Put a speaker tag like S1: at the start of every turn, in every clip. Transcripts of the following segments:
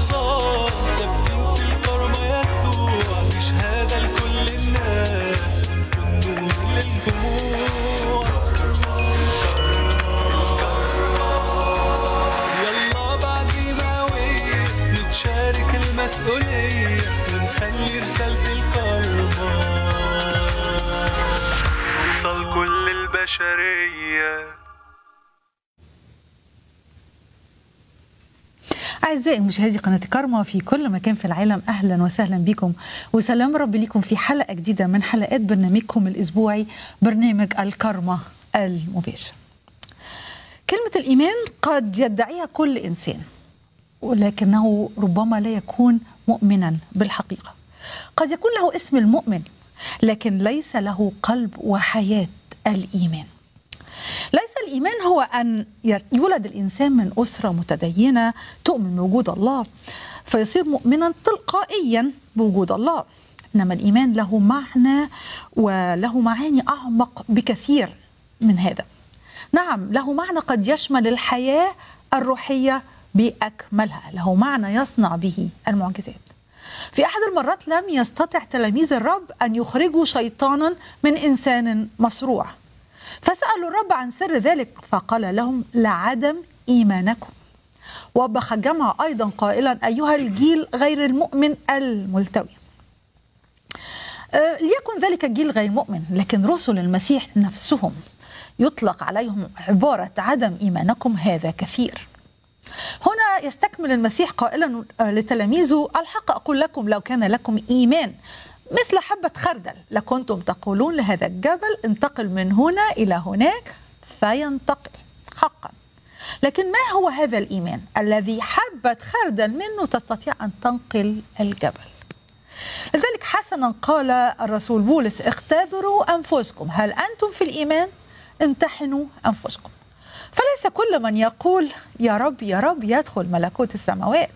S1: نقصان ثابتين
S2: أعزائي مشاهدي قناة كارما في كل مكان في العالم أهلا وسهلا بكم. وسلام رب لكم في حلقة جديدة من حلقات برنامجكم الأسبوعي برنامج الكارما المباشر. كلمة الإيمان قد يدعيها كل إنسان ولكنه ربما لا يكون مؤمنا بالحقيقة. قد يكون له اسم المؤمن لكن ليس له قلب وحياة الإيمان. ليس الإيمان هو أن يولد الإنسان من أسرة متدينة تؤمن بوجود الله فيصير مؤمنا تلقائيا بوجود الله. إنما الإيمان له معنى وله معاني أعمق بكثير من هذا. نعم له معنى قد يشمل الحياة الروحية بأكملها له معنى يصنع به المعجزات. في أحد المرات لم يستطع تلاميذ الرب أن يخرجوا شيطانا من إنسان مصروع فسألوا الرب عن سر ذلك فقال لهم لعدم إيمانكم. وبخ الجمع أيضا قائلا أيها الجيل غير المؤمن الملتوي. أه ليكن ذلك الجيل غير مؤمن لكن رسل المسيح نفسهم يطلق عليهم عبارة عدم إيمانكم هذا كثير. هنا يستكمل المسيح قائلا لتلاميذه ألحق أقول لكم لو كان لكم إيمان. مثل حبة خردل. لكنتم تقولون لهذا الجبل انتقل من هنا إلى هناك فينتقل. حقا. لكن ما هو هذا الإيمان الذي حبة خردل منه تستطيع أن تنقل الجبل؟ لذلك حسنا قال الرسول بولس اختبروا أنفسكم. هل أنتم في الإيمان؟ امتحنوا أنفسكم. فليس كل من يقول يا رب يا رب يدخل ملكوت السماوات.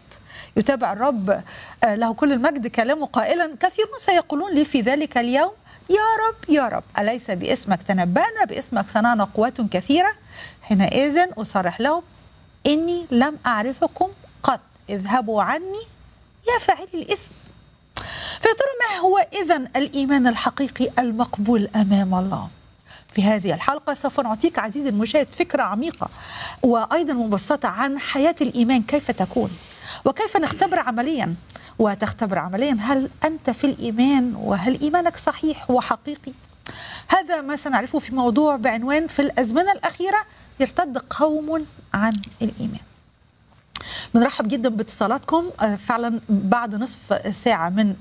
S2: يتابع الرب له كل المجد كلامه قائلا. كثيرون سيقولون لي في ذلك اليوم يا رب يا رب. أليس باسمك؟ تنبأنا باسمك. صنعنا قوات كثيرة. حينئذ أصرح لهم إني لم أعرفكم قط. اذهبوا عني يا فاعلي الإثم. فيا ترى ما هو إذا الإيمان الحقيقي المقبول أمام الله. في هذه الحلقة سوف نعطيك عزيزي المشاهد فكرة عميقة وأيضا مبسطة عن حياة الإيمان كيف تكون. وكيف نختبر عمليا؟ وتختبر عمليا هل أنت في الإيمان؟ وهل إيمانك صحيح وحقيقي؟ هذا ما سنعرفه في موضوع بعنوان في الأزمنة الأخيرة يرتد قوم عن الإيمان. بنرحب جدا باتصالاتكم. فعلا بعد نصف ساعة من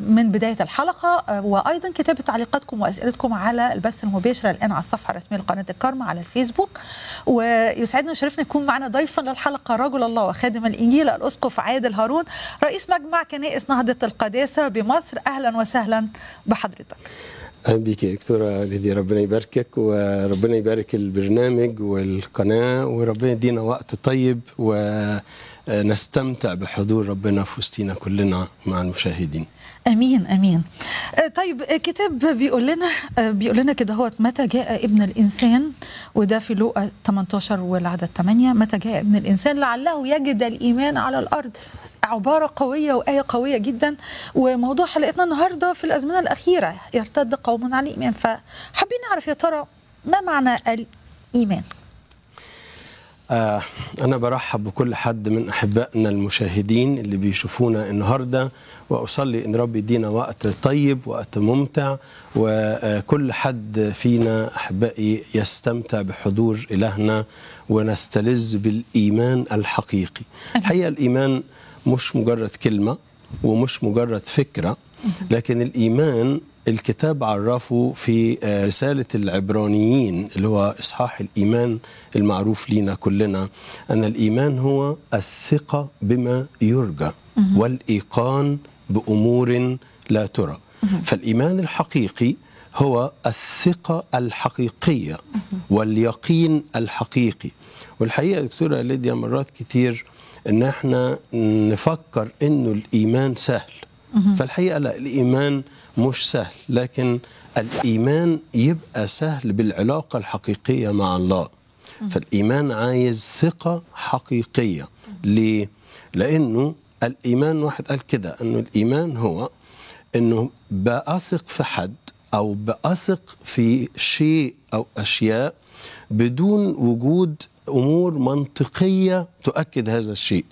S2: من بداية الحلقة وأيضا كتابة تعليقاتكم وأسئلتكم على البث المباشر الآن على الصفحة الرسمية لقناة الكرمة على الفيسبوك. ويسعدنا ويشرفنا يكون معنا ضيفا للحلقة رجل الله وخادم الإنجيل الأسقف عادل هارون رئيس مجمع كنائس نهضة القداسة بمصر. أهلا وسهلا بحضرتك.
S3: أهلا بيك يا دكتورة ليديا ربنا يباركك وربنا يبارك البرنامج والقناة وربنا يدينا وقت طيب ونستمتع بحضور ربنا في وسطينا كلنا مع المشاهدين.
S2: آمين آمين. طيب كتاب بيقول لنا بيقول لنا كده هو متى جاء ابن الإنسان؟ وده في لوقا 18 والعدد 8 متى جاء ابن الإنسان؟ لعله يجد الإيمان على الأرض. عبارة قوية وآية قوية جدا وموضوع حلقتنا النهاردة في الأزمنة الأخيرة يرتد قوم عن الإيمان. فحابين نعرف يا ترى ما معنى الإيمان؟
S3: آه أنا برحب بكل حد من أحبائنا المشاهدين اللي بيشوفونا النهاردة وأصلي إن رب يدينا وقت طيب وقت ممتع وكل حد فينا أحبائي يستمتع بحضور إلهنا ونستلذ بالإيمان الحقيقي. الحقيقة الإيمان مش مجرد كلمة ومش مجرد فكرة لكن الإيمان الكتاب عرفه في رسالة العبرانيين اللي هو إصحاح الإيمان المعروف لينا كلنا أن الإيمان هو الثقة بما يرجى والإيقان بأمور لا ترى. فالإيمان الحقيقي هو الثقة الحقيقية واليقين الحقيقي. والحقيقة دكتورة ليديا مرات كتير إن إحنا نفكر إنه الإيمان سهل. فالحقيقة لا الإيمان مش سهل لكن الإيمان يبقى سهل بالعلاقة الحقيقية مع الله. فالإيمان عايز ثقة حقيقية. ليه؟ لأنه الإيمان واحد قال كده إنه الإيمان هو إنه بأثق في حد أو بأثق في شيء أو أشياء بدون وجود أمور منطقية تؤكد هذا الشيء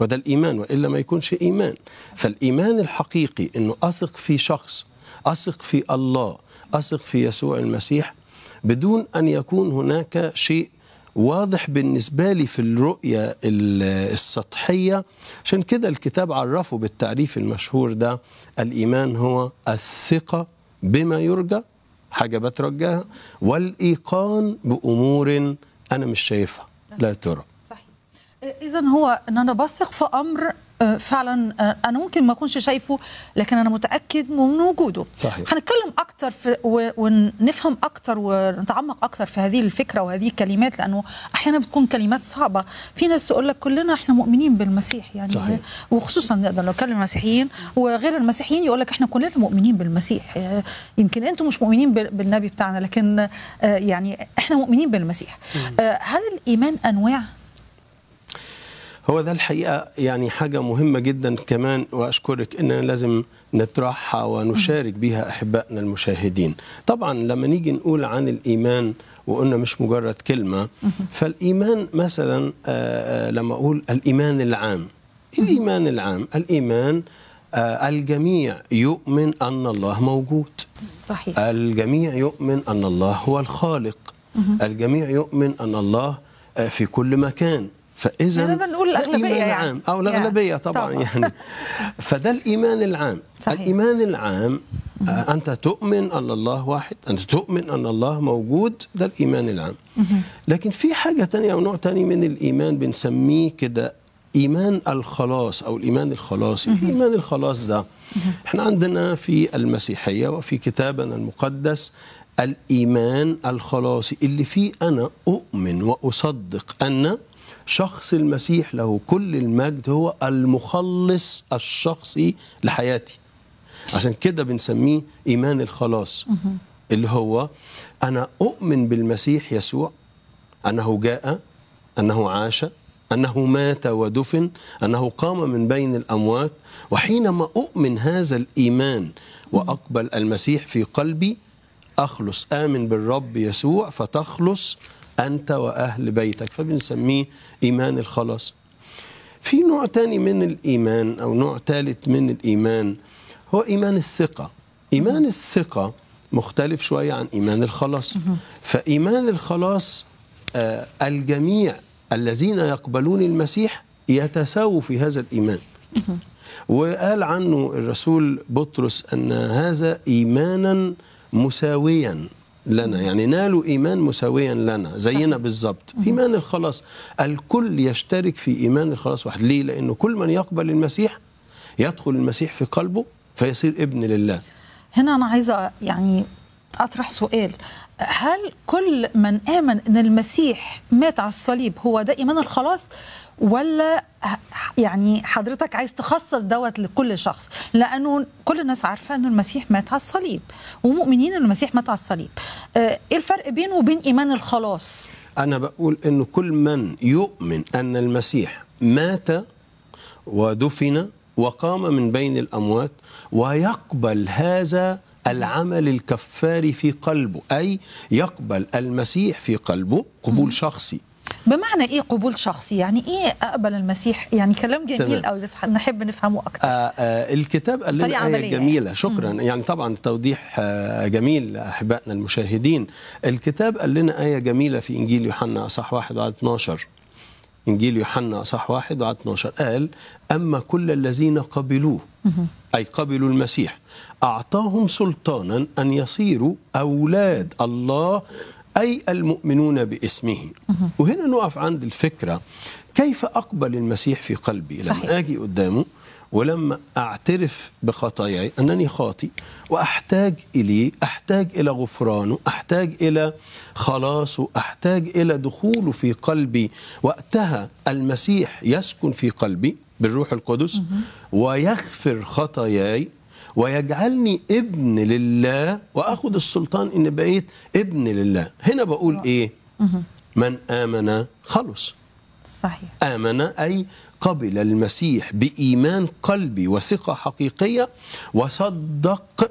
S3: وده الإيمان والا ما يكونش إيمان. فالإيمان الحقيقي إنه أثق في شخص أثق في الله أثق في يسوع المسيح بدون أن يكون هناك شيء واضح بالنسبة لي في الرؤية ال- السطحية. عشان كده الكتاب عرفه بالتعريف المشهور ده الإيمان هو الثقة بما يرجى حاجة بترجاها والإيقان بأمور أنا مش شايفها. لا ترى.
S2: صحيح. اذا هو ان أنا بثق في أمر فعلا آه، أنا ممكن ما أكونش شايفه لكن أنا متأكد من وجوده.
S3: صحيح.
S2: هنتكلم أكتر في ونفهم أكتر ونتعمق أكتر في هذه الفكرة وهذه الكلمات لأنه أحيانا بتكون كلمات صعبة. في ناس تقول لك كلنا إحنا مؤمنين بالمسيح يعني
S3: صحيح.
S2: وخصوصا نقدر لو نتكلم مسيحيين وغير المسيحيين يقول لك إحنا كلنا مؤمنين بالمسيح. آه، يمكن أنتم مش مؤمنين بال- بالنبي بتاعنا لكن آه، يعني إحنا مؤمنين بالمسيح. آه، هل الإيمان أنواع؟
S3: هو ده الحقيقة يعني حاجة مهمة جدا كمان وأشكرك إننا لازم نطرحها ونشارك بها أحبائنا المشاهدين. طبعا لما نيجي نقول عن الإيمان وقلنا مش مجرد كلمة فالإيمان مثلا آه، آه، لما أقول الإيمان العام. الإيمان العام الإيمان آه، الجميع يؤمن أن الله موجود.
S2: صحيح.
S3: الجميع يؤمن أن الله هو الخالق. الجميع يؤمن أن الله في كل مكان. فإذا
S2: يعني نقول
S3: الإيمان
S2: يعني.
S3: العام أو الأغلبية
S2: يعني.
S3: طبعا,
S2: طبعاً.
S3: يعني فده الإيمان العام
S2: صحيح.
S3: الإيمان العام آه، أنت تؤمن أن الله واحد أنت تؤمن أن الله موجود ده الإيمان العام لكن في حاجة تانية أو نوع تاني من الإيمان بنسميه كده إيمان الخلاص أو الإيمان الخلاصي الإيمان الخلاص ده إحنا عندنا في المسيحية وفي كتابنا المقدس الإيمان الخلاصي اللي فيه أنا أؤمن وأصدق أن شخص المسيح له كل المجد هو المخلص الشخصي لحياتي. عشان كده بنسميه إيمان الخلاص. اللي هو أنا أؤمن بالمسيح يسوع أنه جاء أنه عاش أنه مات ودفن أنه قام من بين الأموات وحينما أؤمن هذا الإيمان وأقبل المسيح في قلبي أخلص آمن بالرب يسوع فتخلص أنت وأهل بيتك فبنسميه إيمان الخلاص. في نوع تاني من الإيمان أو نوع ثالث من الإيمان هو إيمان الثقة. إيمان الثقة مختلف شوية عن إيمان الخلاص. فإيمان الخلاص آه الجميع الذين يقبلون المسيح يتساووا في هذا الإيمان. وقال عنه الرسول بطرس أن هذا إيمانا مساويا. لنا. يعني نالوا إيمان مساويا لنا زينا بالظبط إيمان الخلاص. الكل يشترك في إيمان الخلاص واحد. ليه؟ لأنه كل من يقبل المسيح يدخل المسيح في قلبه فيصير ابن لله.
S2: هنا أنا عايزة يعني أطرح سؤال. هل كل من آمن أن المسيح مات على الصليب هو ده إيمان الخلاص؟ ولا يعني حضرتك عايز تخصص دوت لكل شخص؟ لأنه كل الناس عارفة أن المسيح مات على الصليب ومؤمنين أن المسيح مات على الصليب. آه، إيه الفرق بينه وبين إيمان الخلاص؟
S3: أنا بقول إنه كل من يؤمن أن المسيح مات ودفن وقام من بين الأموات ويقبل هذا العمل الكفاري في قلبه أي يقبل المسيح في قلبه قبول شخصي.
S2: بمعنى إيه قبول شخصي؟ يعني إيه أقبل المسيح؟ يعني كلام جميل. قوي بس نحب نفهمه أكتر.
S3: آه آه الكتاب قال لنا آية
S2: عملية.
S3: جميلة شكرا. يعني طبعا توضيح آه جميل لأحبائنا المشاهدين. الكتاب قال لنا آية جميلة في إنجيل يوحنا أصح واحد وعدد 12 إنجيل يوحنا أصح واحد وعدد 12 قال أما كل الذين قبلوه أي قبلوا المسيح. أعطاهم سلطانا أن يصيروا أولاد الله أي المؤمنون باسمه. وهنا نقف عند الفكرة كيف أقبل المسيح في قلبي؟
S2: صحيح.
S3: لما أجي قدامه ولما أعترف بخطاياي أنني خاطي وأحتاج إليه أحتاج إلى غفرانه أحتاج إلى خلاصه أحتاج إلى دخوله في قلبي. وقتها المسيح يسكن في قلبي بالروح القدس ويغفر خطاياي ويجعلني ابن لله واخد السلطان ان بقيت ابن لله. هنا بقول إيه؟ من آمن خلص.
S2: صحيح.
S3: آمن أي قبل المسيح بإيمان قلبي وثقة حقيقية وصدق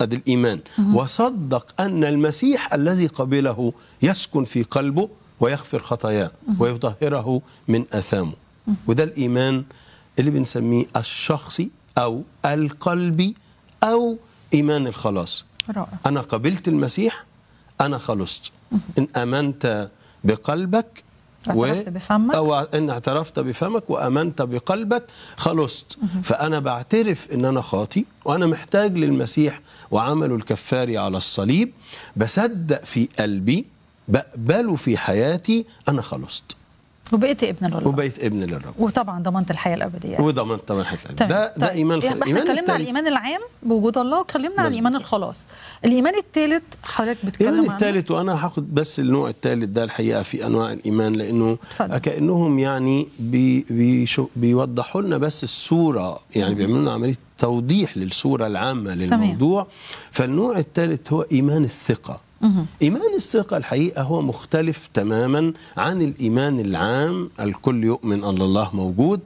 S3: ادي الإيمان وصدق أن المسيح الذي قبله يسكن في قلبه ويغفر خطاياه ويطهره من أثامه. وده الإيمان اللي بنسميه الشخصي أو القلبي أو إيمان الخلاص.
S2: رائع.
S3: أنا قبلت المسيح أنا خلصت. إن آمنت بقلبك
S2: اعترفت بفمك.
S3: أو إن اعترفت بفمك وآمنت بقلبك خلصت. فأنا بعترف إن أنا خاطي وأنا محتاج للمسيح وعمله الكفاري على الصليب. بصدق في قلبي بقبله في حياتي أنا خلصت.
S2: وبقيت ابن لله
S3: وبقيت ابن للرب.
S2: وطبعا ضمنت الحياة الأبدية.
S3: وضمن طبعا حتى
S2: تمام.
S3: ده ده
S2: طيب.
S3: إيمان
S2: يبقى
S3: خل...
S2: إحنا اتكلمنا عن الإيمان العام بوجود الله واتكلمنا عن. ايمان الخلاص. الإيمان الثالث حضرتك بتتكلم
S3: الإيمان
S2: عنه؟
S3: الثالث وأنا هاخد بس النوع الثالث ده الحقيقة في أنواع الإيمان لأنه
S2: اتفضل.
S3: كأنهم يعني بي بيشو- بيوضحوا لنا بس الصورة يعني بيعملوا لنا عملية توضيح للصورة العامة للموضوع. فالنوع الثالث هو إيمان الثقة. إيمان الثقه الحقيقة هو مختلف تماما عن الإيمان العام الكل يؤمن أن الله موجود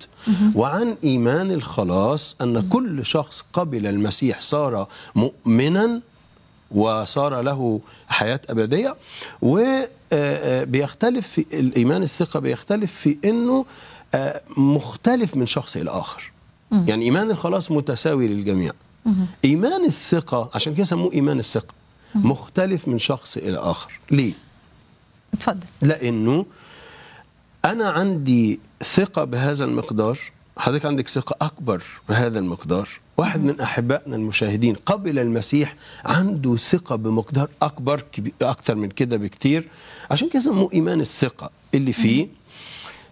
S3: وعن إيمان الخلاص أن كل شخص قبل المسيح صار مؤمنا وصار له حياة أبدية. وبيختلف في الإيمان الثقة بيختلف في أنه آه، مختلف من شخص إلى آخر. يعني إيمان الخلاص متساوي للجميع. إيمان الثقة عشان كده سموه إيمان الثقة. مختلف من شخص إلى آخر. ليه؟
S2: اتفضل.
S3: لأنه أنا عندي ثقة بهذا المقدار حضرتك عندك ثقة أكبر بهذا المقدار. واحد من أحبائنا المشاهدين قبل المسيح عنده ثقة بمقدار أكبر أكثر من كده بكتير. عشان كده سموه إيمان الثقة. اللي فيه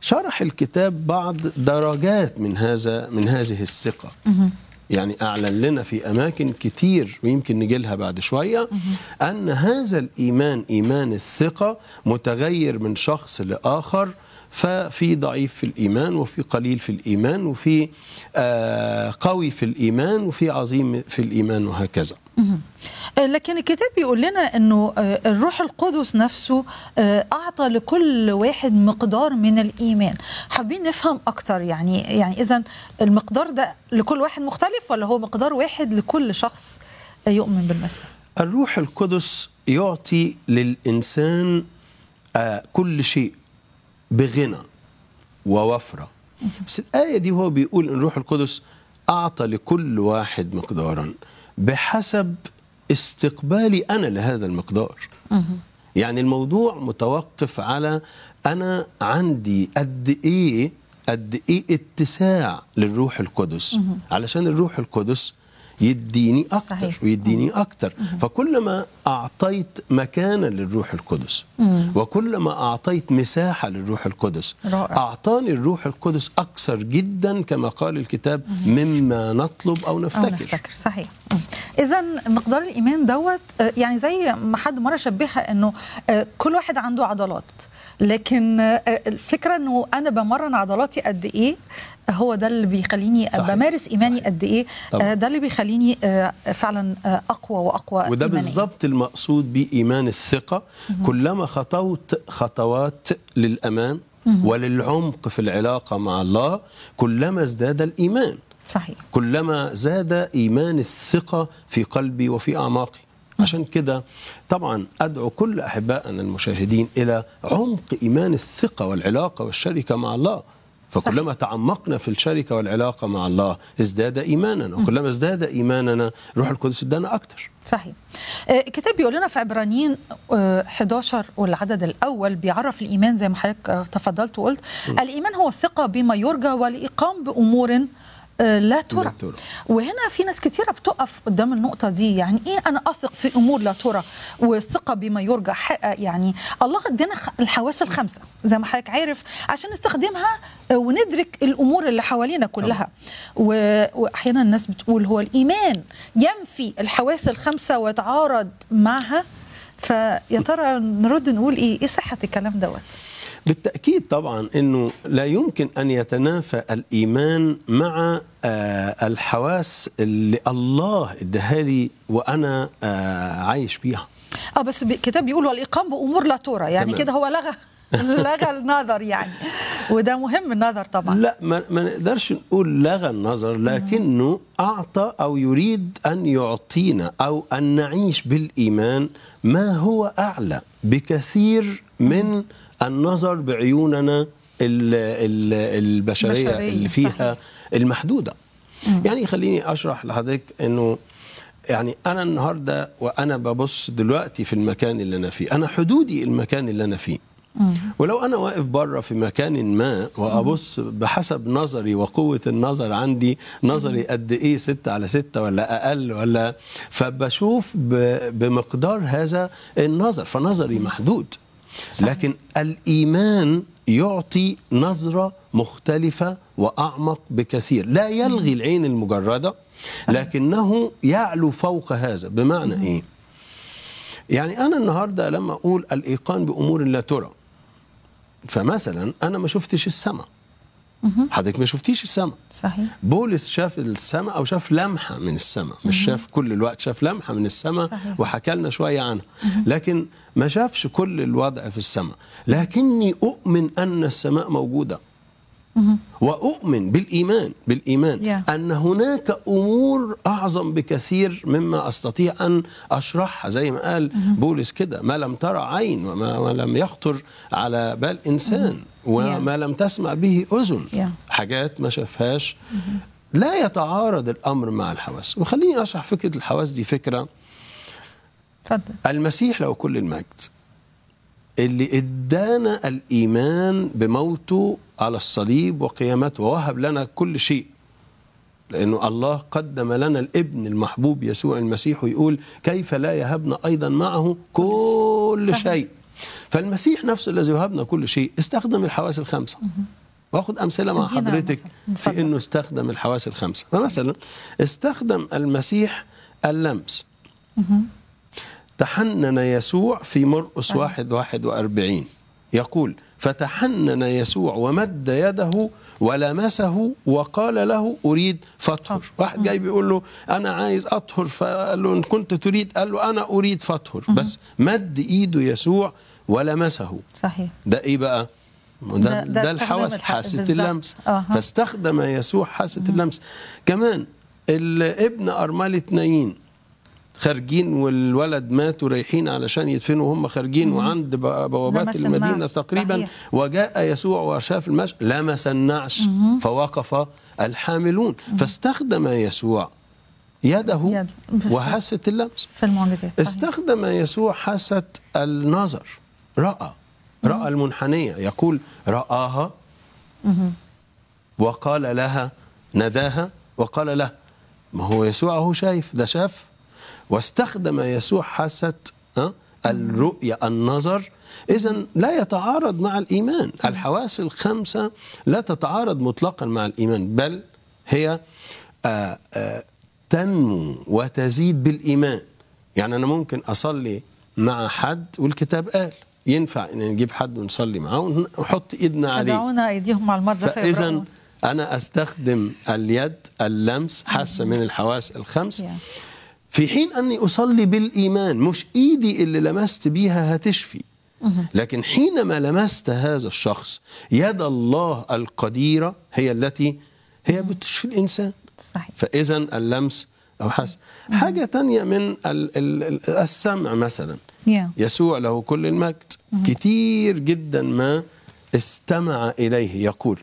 S3: شرح الكتاب بعض درجات من هذا من هذه الثقة. يعني أعلن لنا في أماكن كتير ويمكن نجي لها بعد شوية أن هذا الإيمان إيمان الثقة متغير من شخص لآخر ففي ضعيف في الإيمان وفي قليل في الإيمان وفي آه قوي في الإيمان وفي عظيم في الإيمان وهكذا.
S2: لكن الكتاب بيقول لنا إنه آه، الروح القدس نفسه آه، أعطى لكل واحد مقدار من الإيمان. حابين نفهم أكتر يعني يعني إذا المقدار ده لكل واحد مختلف ولا هو مقدار واحد لكل شخص آه، يؤمن بالمسيح؟
S3: الروح القدس يعطي للإنسان آه كل شيء بغنى ووفرة. بس الآية دي هو بيقول إن الروح القدس أعطى لكل واحد مقدارا. بحسب استقبالي أنا لهذا المقدار. يعني الموضوع متوقف على أنا عندي قد إيه قد إيه اتساع للروح القدس. علشان الروح القدس يديني أكتر
S2: صحيح.
S3: ويديني أكتر. فكلما أعطيت مكانا للروح القدس وكلما أعطيت مساحة للروح القدس
S2: رائع.
S3: أعطاني الروح القدس أكثر جدا كما قال الكتاب مما نطلب أو
S2: أو
S3: نفتكر.
S2: نفتكر صحيح اذا مقدار الإيمان دوت آه، يعني زي ما حد مرة شبهها إنه آه، كل واحد عنده عضلات. لكن آه، الفكرة إنه أنا بمرن عضلاتي قد إيه؟ هو ده اللي بيخليني
S3: صحيح.
S2: بمارس إيماني
S3: صحيح.
S2: قد إيه
S3: طبعا.
S2: آه، ده اللي بيخليني آه، فعلا آه، أقوى وأقوى
S3: وده. بالظبط المقصود بإيمان الثقة كلما خطوت خطوات للأمان وللعمق في العلاقة مع الله كلما ازداد الإيمان
S2: صحيح
S3: كلما زاد إيمان الثقة في قلبي وفي أعماقي عشان كده طبعا أدعو كل احبائنا المشاهدين إلى عمق إيمان الثقة والعلاقة والشركة مع الله فكلما تعمقنا في الشركة والعلاقة مع الله ازداد إيماننا وكلما ازداد إيماننا روح القدس ادانا أكتر.
S2: صحيح. آه، الكتاب بيقول لنا في عبرانيين آه، 11 والعدد الأول بيعرف الإيمان زي ما حضرتك آه، تفضلت وقلت. الإيمان هو الثقه بما يرجى والإقام بأمور آه، لا ترى. وهنا في ناس كتيره بتقف قدام النقطة دي. يعني إيه أنا أثق في أمور لا ترى والثقه بما يرجى؟ يعني الله ادانا الحواس الخمسة زي ما حضرتك عارف عشان نستخدمها آه، وندرك الأمور اللي حوالينا كلها. واحيانا الناس بتقول هو الإيمان ينفي الحواس الخمسة ويتعارض معها؟ فيا ترى نرد نقول إيه؟ إيه صحة الكلام دوت؟
S3: بالتأكيد طبعا إنه لا يمكن أن يتنافى الإيمان مع آه الحواس اللي الله اداها لي وأنا آه عايش بيها.
S2: آه بس الكتاب بيقول والاقام بأمور لا ترى يعني. كده هو لغى لغى النظر يعني وده مهم النظر طبعا.
S3: لا ما, ما نقدرش نقول لغى النظر لكنه أعطى أو يريد أن يعطينا أو أن نعيش بالإيمان ما هو أعلى بكثير من النظر بعيوننا ال- ال- البشرية
S2: البشرية،
S3: اللي فيها
S2: صحيح.
S3: المحدودة. يعني خليني أشرح لحضرتك أنه يعني أنا النهاردة وأنا ببص دلوقتي في المكان اللي أنا فيه أنا حدودي المكان اللي أنا فيه. ولو أنا واقف بره في مكان ما وأبص بحسب نظري وقوة النظر عندي نظري قد إيه ستة على ستة ولا أقل ولا فبشوف بمقدار هذا النظر فنظري محدود. لكن الإيمان يعطي نظرة مختلفة وأعمق بكثير. لا يلغي العين المجردة لكنه يعلو فوق هذا. بمعنى إيه؟ يعني أنا النهارده لما أقول الإيقان بأمور لا ترى فمثلا أنا ما شفتش السماء. حضرتك ما شفتيش السماء.
S2: صحيح.
S3: بولس شاف السماء أو شاف لمحة من السماء. مش شاف كل الوقت شاف لمحة من السماء. وحكى لنا شوية عنها. لكن ما شافش كل الوضع في السماء. لكني أؤمن أن السماء موجودة. وأؤمن بالإيمان بالإيمان.
S2: Yeah.
S3: أن هناك أمور أعظم بكثير مما أستطيع أن أشرحها. زي ما قال بولس كده ما لم ترى عين وما ما لم يخطر على بال إنسان وما لم تسمع به أذن.
S2: Yeah.
S3: حاجات ما شافهاش. لا يتعارض الأمر مع الحواس. وخليني أشرح فكرة الحواس دي فكرة.
S2: اتفضل.
S3: المسيح له كل المجد اللي ادانا الإيمان بموته على الصليب وقيامته ووهب لنا كل شيء. لأنه الله قدم لنا الابن المحبوب يسوع المسيح ويقول كيف لا يهبنا أيضا معه كل. شيء. فالمسيح نفسه الذي وهبنا كل شيء استخدم الحواس الخمسة. واخد أمثلة مع حضرتك. في. إنه استخدم الحواس الخمسة. فمثلا استخدم المسيح اللمس. تحنن يسوع في مرقس واحد واحد وأربعين. يقول فتحنن يسوع ومد يده ولمسه وقال له أريد فاطهر. واحد جاي بيقول له أنا عايز أطهر فقال له إن كنت تريد قال له أنا أريد فاطهر. بس مد إيده يسوع ولمسه.
S2: صحيح.
S3: ده إيه بقى؟ ده,
S2: ده-
S3: ده,
S2: ده
S3: الحواس
S2: بالظبط.
S3: اللمس. فاستخدم يسوع حاسة اللمس. كمان الابن أرملة نايين خارجين والولد ماتوا رايحين علشان يدفنوا وهم خارجين وعند بوابات
S2: المدينة.
S3: تقريبا.
S2: صحيح.
S3: وجاء يسوع وشاف المشي. لمس النعش فوقف الحاملون. فاستخدم يسوع يده
S2: يد.
S3: وحاسه اللمس.
S2: في المعجزات.
S3: استخدم يسوع حاسة النظر. رأى. رأى المنحنية. يقول رآها. وقال لها نداها وقال له ما هو يسوع هو شايف. ده شاف. واستخدم يسوع حاسة الرؤية النظر. إذا لا يتعارض مع الإيمان. الحواس الخمسة لا تتعارض مطلقا مع الإيمان بل هي آه، آه، تنمو وتزيد بالإيمان. يعني أنا ممكن أصلي مع حد والكتاب قال ينفع إن نجيب حد ونصلي معاه ونحط إيدنا عليه.
S2: يضعون إيديهم على المرضى
S3: فاذا. أنا أستخدم اليد اللمس حاسة من الحواس الخمس.
S2: Yeah.
S3: في حين أني أصلي بالإيمان مش إيدي اللي لمست بيها هتشفي. لكن حينما لمست هذا الشخص يد الله القديرة هي التي هي بتشفي الإنسان.
S2: صحيح.
S3: فاذا اللمس أو حس. حاجة تانية من ال- ال- ال- السمع مثلا.
S2: Yeah.
S3: يسوع له كل المجد. كتير جدا ما استمع إليه يقول.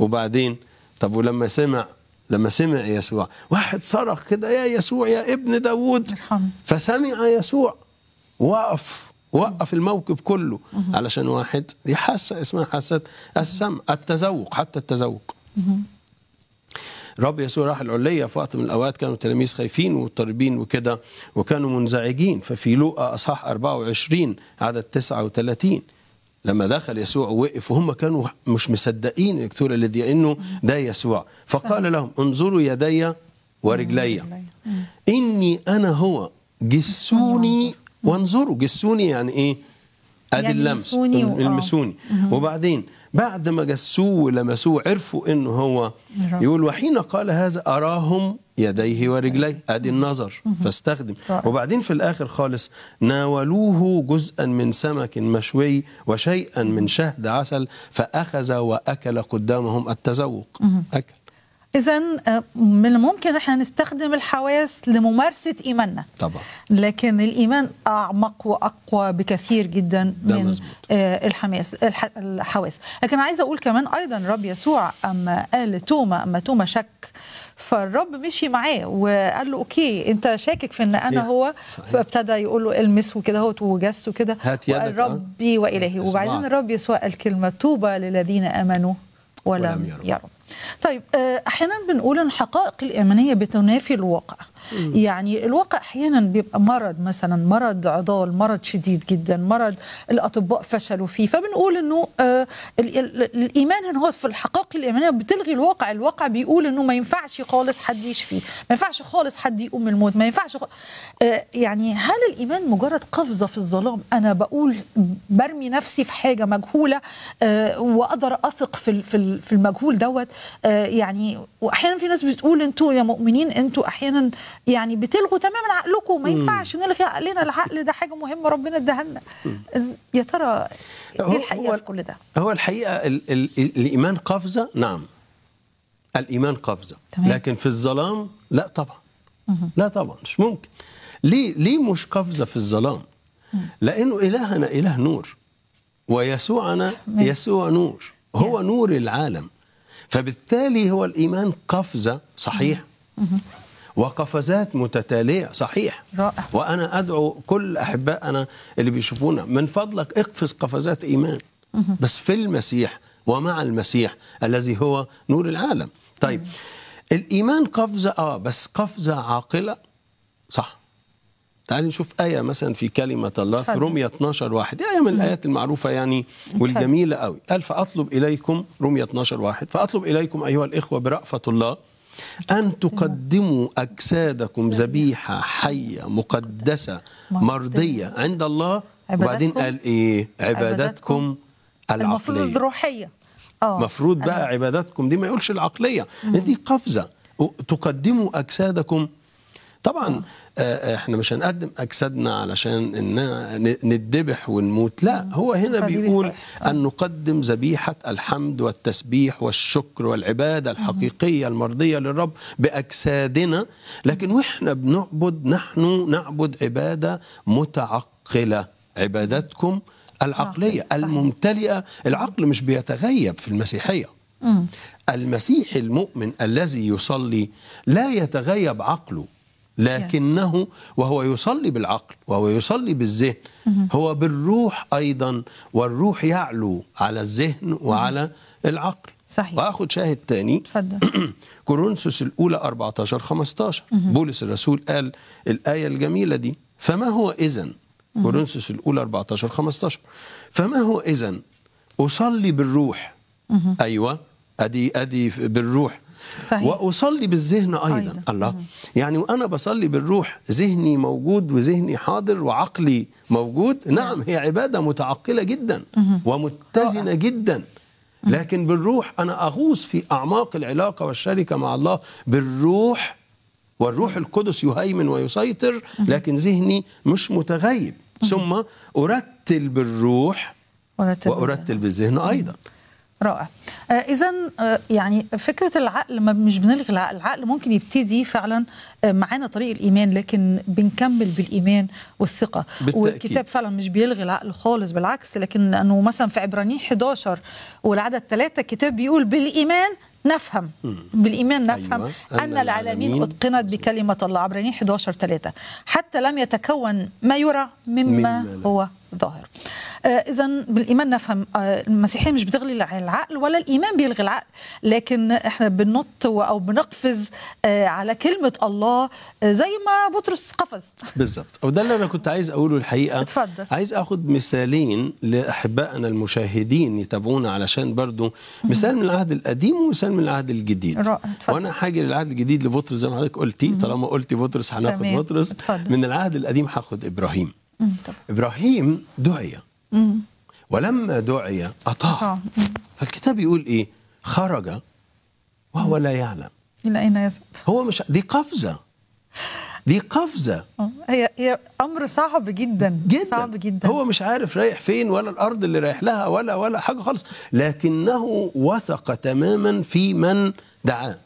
S3: وبعدين طب ولما سمع لما سمع يسوع. واحد صرخ كده يا يسوع يا ابن داوود. فسمع يسوع. وقف وقف الموكب كله علشان واحد دي حاسه اسمها حاسه السمع التذوق حتى التذوق. رب يسوع راح العلية في وقت من الأوقات كانوا التلاميذ خايفين ومضطربين وكده وكانوا منزعجين. ففي لوقا أصحاح 24 عدد 39 لما دخل يسوع ووقف وهم كانوا مش مصدقين الدكتور الذي إنه ده يسوع. فقال لهم انظروا يدي ورجلي. إني أنا هو جسوني وانظروا. جسوني يعني إيه؟ أدي
S2: يعني
S3: اللمس
S2: لمسوني و- آه.
S3: المسوني وبعدين بعد ما جسوه ولمسوه عرفوا إنه هو. يقول وحين قال هذا أراهم يديه ورجليه. أدي النظر. فاستخدم. وبعدين في الآخر خالص ناولوه جزءا من سمك مشوي وشيئا من شهد عسل فأخذ وأكل قدامهم التذوق. أكل.
S2: اذا من الممكن إحنا نستخدم الحواس لممارسة إيماننا.
S3: طبعا.
S2: لكن الإيمان أعمق وأقوى بكثير جدا من. آه، الحماس الح- الحواس. لكن عايزة أقول كمان أيضا الرب يسوع اما قال لتوما اما توما شك فالرب مشي معاه وقال له أوكي أنت شاكك في إن
S3: أنا.
S2: هو. فابتدى يقول له ألمس وكده هو وجس وكده وقال
S3: آه.
S2: ربي وإلهي
S3: إصبعك.
S2: وبعدين الرب يسوع قال كلمة طوبى للذين آمنوا ولم,
S3: ولم
S2: ولم
S3: يروا.
S2: يروا طيب آه، أحيانا بنقول إن الحقائق الإيمانية بتنافي الواقع يعني الواقع أحيانا بيبقى مرض مثلا مرض عضال مرض شديد جدا مرض الأطباء فشلوا فيه فبنقول إنه آه، ال- ال- الإيمان هنا هو في الحقائق الإيمانية بتلغي الواقع الواقع بيقول إنه ما ينفعش خالص حد يشفي ما ينفعش خالص حد يقوم الموت ما ينفعش خ... آه، يعني هل الإيمان مجرد قفزة في الظلام؟ أنا بقول برمي نفسي في حاجة مجهولة آه، وأقدر أثق في في ال- في المجهول دوت يعني وأحيانا في ناس بتقول إنتوا يا مؤمنين إنتوا أحيانا يعني بتلغوا تماما عقلكم. ما ينفعش نلغي عقلنا. العقل ده حاجة مهمة ربنا اداها لنا يا ترى إيه الحقيقة
S3: هو-
S2: في كل ده؟
S3: هو الحقيقة ال ال الإيمان قفزة؟ نعم. الإيمان قفزة.
S2: تمام.
S3: لكن في الظلام؟ لا طبعا. لا طبعا. مش ممكن. ليه ليه مش قفزة في الظلام؟ لأنه إلهنا إله نور. ويسوعنا. يسوع نور. هو نور العالم. فبالتالي هو الإيمان قفزة صحيح. وقفزات متتالية. صحيح.
S2: رائع.
S3: وأنا أدعو كل احبائنا اللي بيشوفونا من فضلك اقفز قفزات إيمان. بس في المسيح ومع المسيح الذي هو نور العالم. طيب الإيمان قفزة آه بس قفزة عاقلة؟ صح. تعالي نشوف آية مثلا في كلمة الله في. رومية 12 واحد. آية من الآيات المعروفة يعني والجميلة قوي. قال فأطلب إليكم رومية 12 واحد فأطلب إليكم أيها الإخوة برأفة الله أن تقدموا أجسادكم ذبيحة حية مقدسة مرضية عند الله. وبعدين قال إيه؟ عبادتكم
S2: المفروض
S3: العقلية.
S2: الروحية. آه.
S3: مفروض بقى عباداتكم دي ما يقولش العقلية. دي قفزة. تقدموا أجسادكم طبعا آه، إحنا مش هنقدم أجسادنا علشان إن نتذبح ونموت لا هو هنا بيقول. أن نقدم ذبيحة الحمد والتسبيح والشكر والعبادة الحقيقية المرضية للرب بأجسادنا. لكن وإحنا بنعبد نحن نعبد عبادة متعقلة عبادتكم
S2: العقلية.
S3: الممتلئة. العقل مش بيتغيب في المسيحية.
S2: مم.
S3: المسيح المؤمن الذي يصلي لا يتغيب عقله. لكنه وهو يصلي بالعقل وهو يصلي بالذهن. هو بالروح أيضا والروح يعلو على الذهن وعلى العقل.
S2: صحيح.
S3: واخد شاهد تاني. كورنثوس الأولى 14 15 بولس الرسول قال الآية الجميلة دي فما هو اذا كورنثوس الأولى 14 15 فما هو اذا أصلي بالروح. أيوه. أدي أدي بالروح.
S2: صحيح.
S3: وأصلي بالذهن
S2: أيضا,
S3: أيضا. الله. يعني وأنا بصلي بالروح ذهني موجود وذهني حاضر وعقلي موجود. نعم. هي عبادة متعقلة جدا ومتزنة جدا. لكن بالروح أنا أغوص في أعماق العلاقة والشركة مع الله. بالروح والروح القدس يهيمن ويسيطر لكن ذهني مش متغيب. ثم أرتل بالروح وأرتل بالذهن أيضا.
S2: رائع آه اذا آه يعني فكرة العقل ما مش بنلغي العقل العقل ممكن يبتدي فعلا آه معانا طريق الإيمان لكن بنكمل بالإيمان والثقة
S3: بالتأكيد.
S2: والكتاب فعلا مش بيلغي العقل خالص بالعكس لكن انه مثلا في عبرانيين 11 والعدد 3 الكتاب بيقول بالإيمان نفهم بالإيمان نفهم
S3: أيوة.
S2: أيوة.
S3: أن
S2: أن العالمين أتقنت بكلمة الله عبرانيين 11 3 حتى لم يتكون ما يرى مما,
S3: مما.
S2: هو ظاهر اذا بالإيمان نفهم آه المسيحية مش بتغلي العقل ولا الإيمان بيلغي العقل لكن إحنا بننط أو بنقفز آه على كلمة الله آه زي ما بطرس قفز
S3: بالظبط وده اللي أنا كنت عايز أقوله الحقيقة
S2: اتفضل.
S3: عايز آخد مثالين لأحبائنا المشاهدين يتابعونا علشان برضو مثال من العهد القديم ومثال من العهد الجديد.
S2: اتفضل.
S3: وأنا حاجة للعهد الجديد لبطرس زي ما حضرتك قلتي طالما قلتي بطرس هناخد. بطرس
S2: اتفضل.
S3: من العهد القديم هاخد
S2: إبراهيم طب.
S3: إبراهيم دعي. ولما دعي.
S2: مم.
S3: فالكتاب يقول إيه؟ خرج وهو لا يعلم.
S2: إلى أين يذهب؟
S3: هو مش دي قفزة. دي قفزة.
S2: آه، هي هي أمر صعب جدا.
S3: جدا.
S2: صعب جدا.
S3: هو مش عارف رايح فين ولا الأرض اللي رايح لها ولا ولا حاجة خالص. لكنه وثق تماما في من دعاه.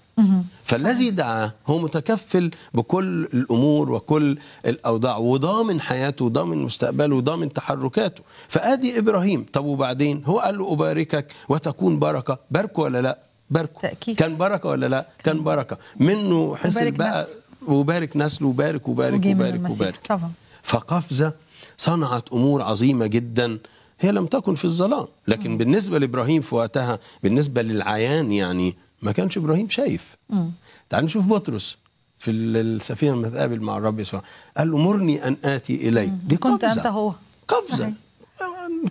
S3: فالذي دعاه هو متكفل بكل الأمور وكل الأوضاع وضامن حياته وضامن مستقبله وضامن تحركاته. فآدي إبراهيم طب وبعدين؟ هو قال له أباركك وتكون بركة. باركه ولا لا؟ باركه
S2: تأكيد.
S3: كان بركة ولا لا؟ كان بركة. منه حسن
S2: وبارك
S3: بقى
S2: نسله.
S3: وبارك نسله وبارك وبارك وبارك. وبارك.
S2: طبعا.
S3: فقفزة صنعت أمور عظيمة جدا. هي لم تكن في الظلام لكن بالنسبة لإبراهيم في وقتها بالنسبة للعيان يعني ما كانش إبراهيم شايف. تعال نشوف بطرس في ال- السفينة لما تقابل مع الرب يسوع. قال له مرني أن آتي إليك. دي
S2: كنت
S3: قفزة.
S2: أنت هو. صحيح.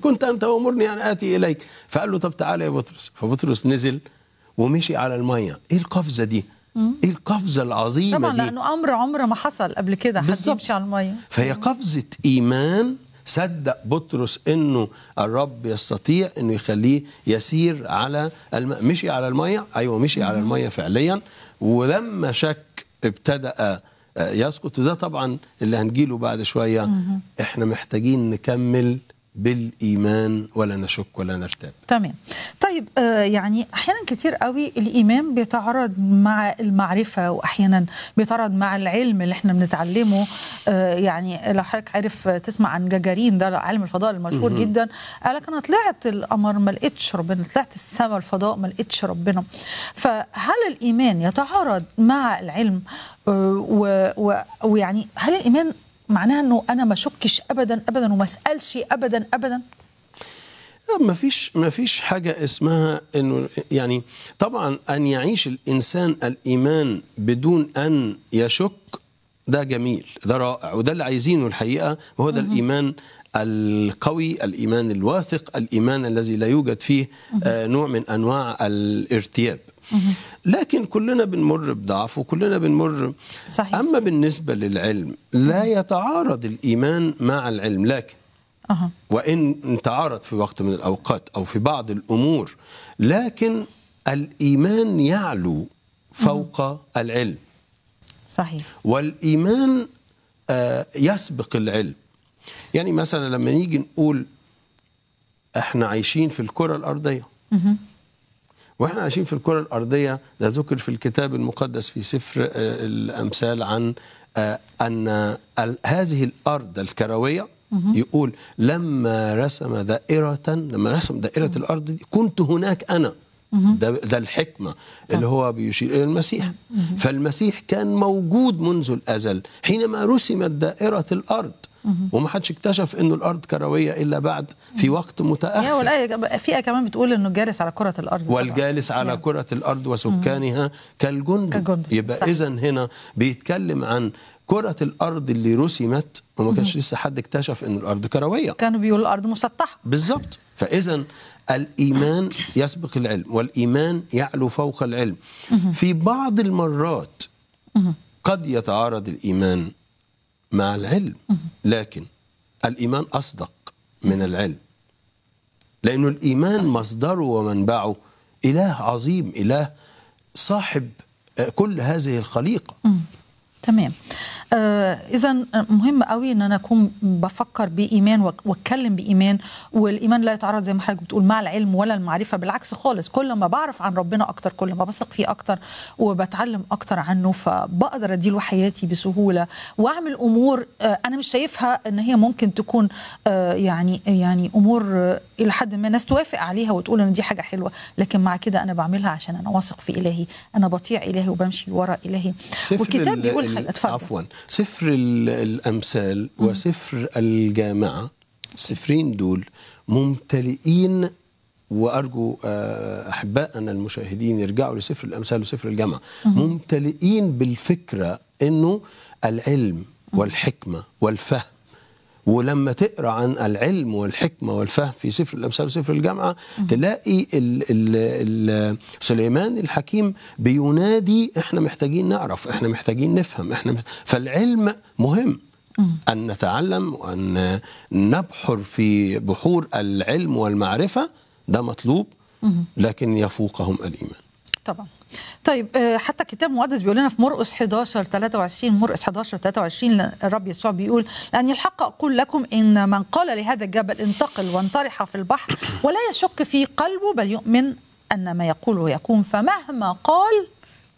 S3: كنت أنت هو مرني أن آتي إليك. فقال له طب تعالى يا بطرس. فبطرس نزل ومشي على المية. إيه القفزة دي؟ إيه القفزة العظيمة
S2: طبعا
S3: دي؟
S2: لأنه أمر عمره ما حصل قبل كده حد. يمشي على المية.
S3: فهي قفزة إيمان صدق بطرس إنه الرب يستطيع إنه يخليه يسير على الماء مشي على المية. أيوه مشي على المية فعليا. ولما شك ابتدأ آه، يسقط. وده طبعا اللي هنجيله بعد شوية. إحنا محتاجين نكمل بالإيمان ولا نشك ولا نرتاب.
S2: تمام. طيب آه يعني أحيانا كتير قوي الإيمان بيتعارض مع المعرفة واحيانا بيتعارض مع العلم اللي إحنا بنتعلمه. آه يعني لو حضرتك عارف آه، تسمع عن جاجارين ده عالم الفضاء المشهور جدا. قال لك أنا طلعت القمر ما لقيتش ربنا طلعت السماء الفضاء ما لقيتش ربنا. فهل الإيمان يتعارض مع العلم؟ آه ويعني هل الإيمان معناها إنه أنا ما اشكش ابدا ابدا وما اسالش ابدا ابدا؟
S3: ما فيش ما فيش حاجة اسمها إنه يعني طبعا أن يعيش الإنسان الإيمان بدون أن يشك ده جميل ده رائع وده اللي عايزينه الحقيقة وهو ده الإيمان القوي الإيمان الواثق الإيمان الذي لا يوجد فيه آه نوع من أنواع الارتياب. لكن كلنا بنمر بضعف وكلنا بنمر.
S2: صحيح.
S3: أما بالنسبة للعلم لا يتعارض الإيمان مع العلم لكن. وإن تعارض في وقت من الأوقات أو في بعض الأمور لكن الإيمان يعلو فوق العلم.
S2: صحيح.
S3: والإيمان آه، يسبق العلم. يعني مثلا لما نيجي نقول إحنا عايشين في الكرة الأرضية. وإحنا عايشين في الكرة الأرضية ده ذكر في الكتاب المقدس في سفر آه، الأمثال عن آه، ال- هذه الأرض الكروية يقول لما رسم دائرة لما رسم دائرة الأرض دي كنت هناك أنا. ده, ده الحكمة اللي هو بيشير إلى المسيح. فالمسيح كان موجود منذ الأزل حينما رسمت دائرة الأرض. وما حدش اكتشف إنه الأرض كروية إلا بعد في وقت متأخر.
S2: والآية في كمان بتقول إنه جالس على كرة الأرض طبعاً.
S3: والجالس على
S2: نعم.
S3: كرة الأرض وسكانها كالجند
S2: كالجند،
S3: يبقى. إذا هنا بيتكلم عن كرة الأرض اللي رسمت وما كانش لسه حد اكتشف إن الأرض كروية.
S2: كانوا بيقولوا الأرض مسطحة.
S3: بالظبط فإذا الإيمان يسبق العلم والإيمان يعلو فوق العلم. في بعض المرات قد يتعارض الإيمان مع العلم. لكن الإيمان أصدق من العلم. لأنه الإيمان مصدره ومنبعه. إله عظيم إله صاحب آه، كل هذه الخليقة.
S2: تمام. اذا مهم قوي إن أنا أكون بفكر بإيمان وأتكلم بإيمان والإيمان لا يتعارض زي ما حضرتك بتقول مع العلم ولا المعرفة بالعكس خالص كل ما بعرف عن ربنا أكتر كل ما بثق فيه أكتر وبتعلم أكتر عنه فبقدر أديله حياتي بسهولة. وأعمل أمور آه أنا مش شايفها إن هي ممكن تكون آه يعني يعني أمور آه إلى حد ما ناس توافق عليها وتقول إن دي حاجة حلوة لكن مع كده أنا بعملها عشان أنا واثق في إلهي أنا بطيع إلهي وبمشي ورا إلهي. والكتاب
S3: ال-
S2: بيقول حاجة اتفضل.
S3: عفوا. سفر ال- الأمثال وسفر الجامعة السفرين دول ممتلئين وأرجو آه، أحبائنا المشاهدين يرجعوا لسفر الأمثال وسفر الجامعة. ممتلئين بالفكرة أنه العلم والحكمة والفهم ولما تقرأ عن العلم والحكمة والفهم في سفر الأمثال وسفر الجامعة تلاقي ال ال ال سليمان الحكيم بينادي إحنا محتاجين نعرف إحنا محتاجين نفهم إحنا مح... فالعلم مهم. أن نتعلم وأن نبحر في بحور العلم والمعرفة ده مطلوب لكن يفوقهم الإيمان.
S2: طبعا. طيب آه، حتى الكتاب المقدس بيقول لنا في مرقس 11 23 مرقس 11 23 الرب يسوع بيقول لأن الحق أقول لكم إن من قال لهذا الجبل انتقل وانطرح في البحر ولا يشك في قلبه بل يؤمن أن ما يقوله يكون فمهما قال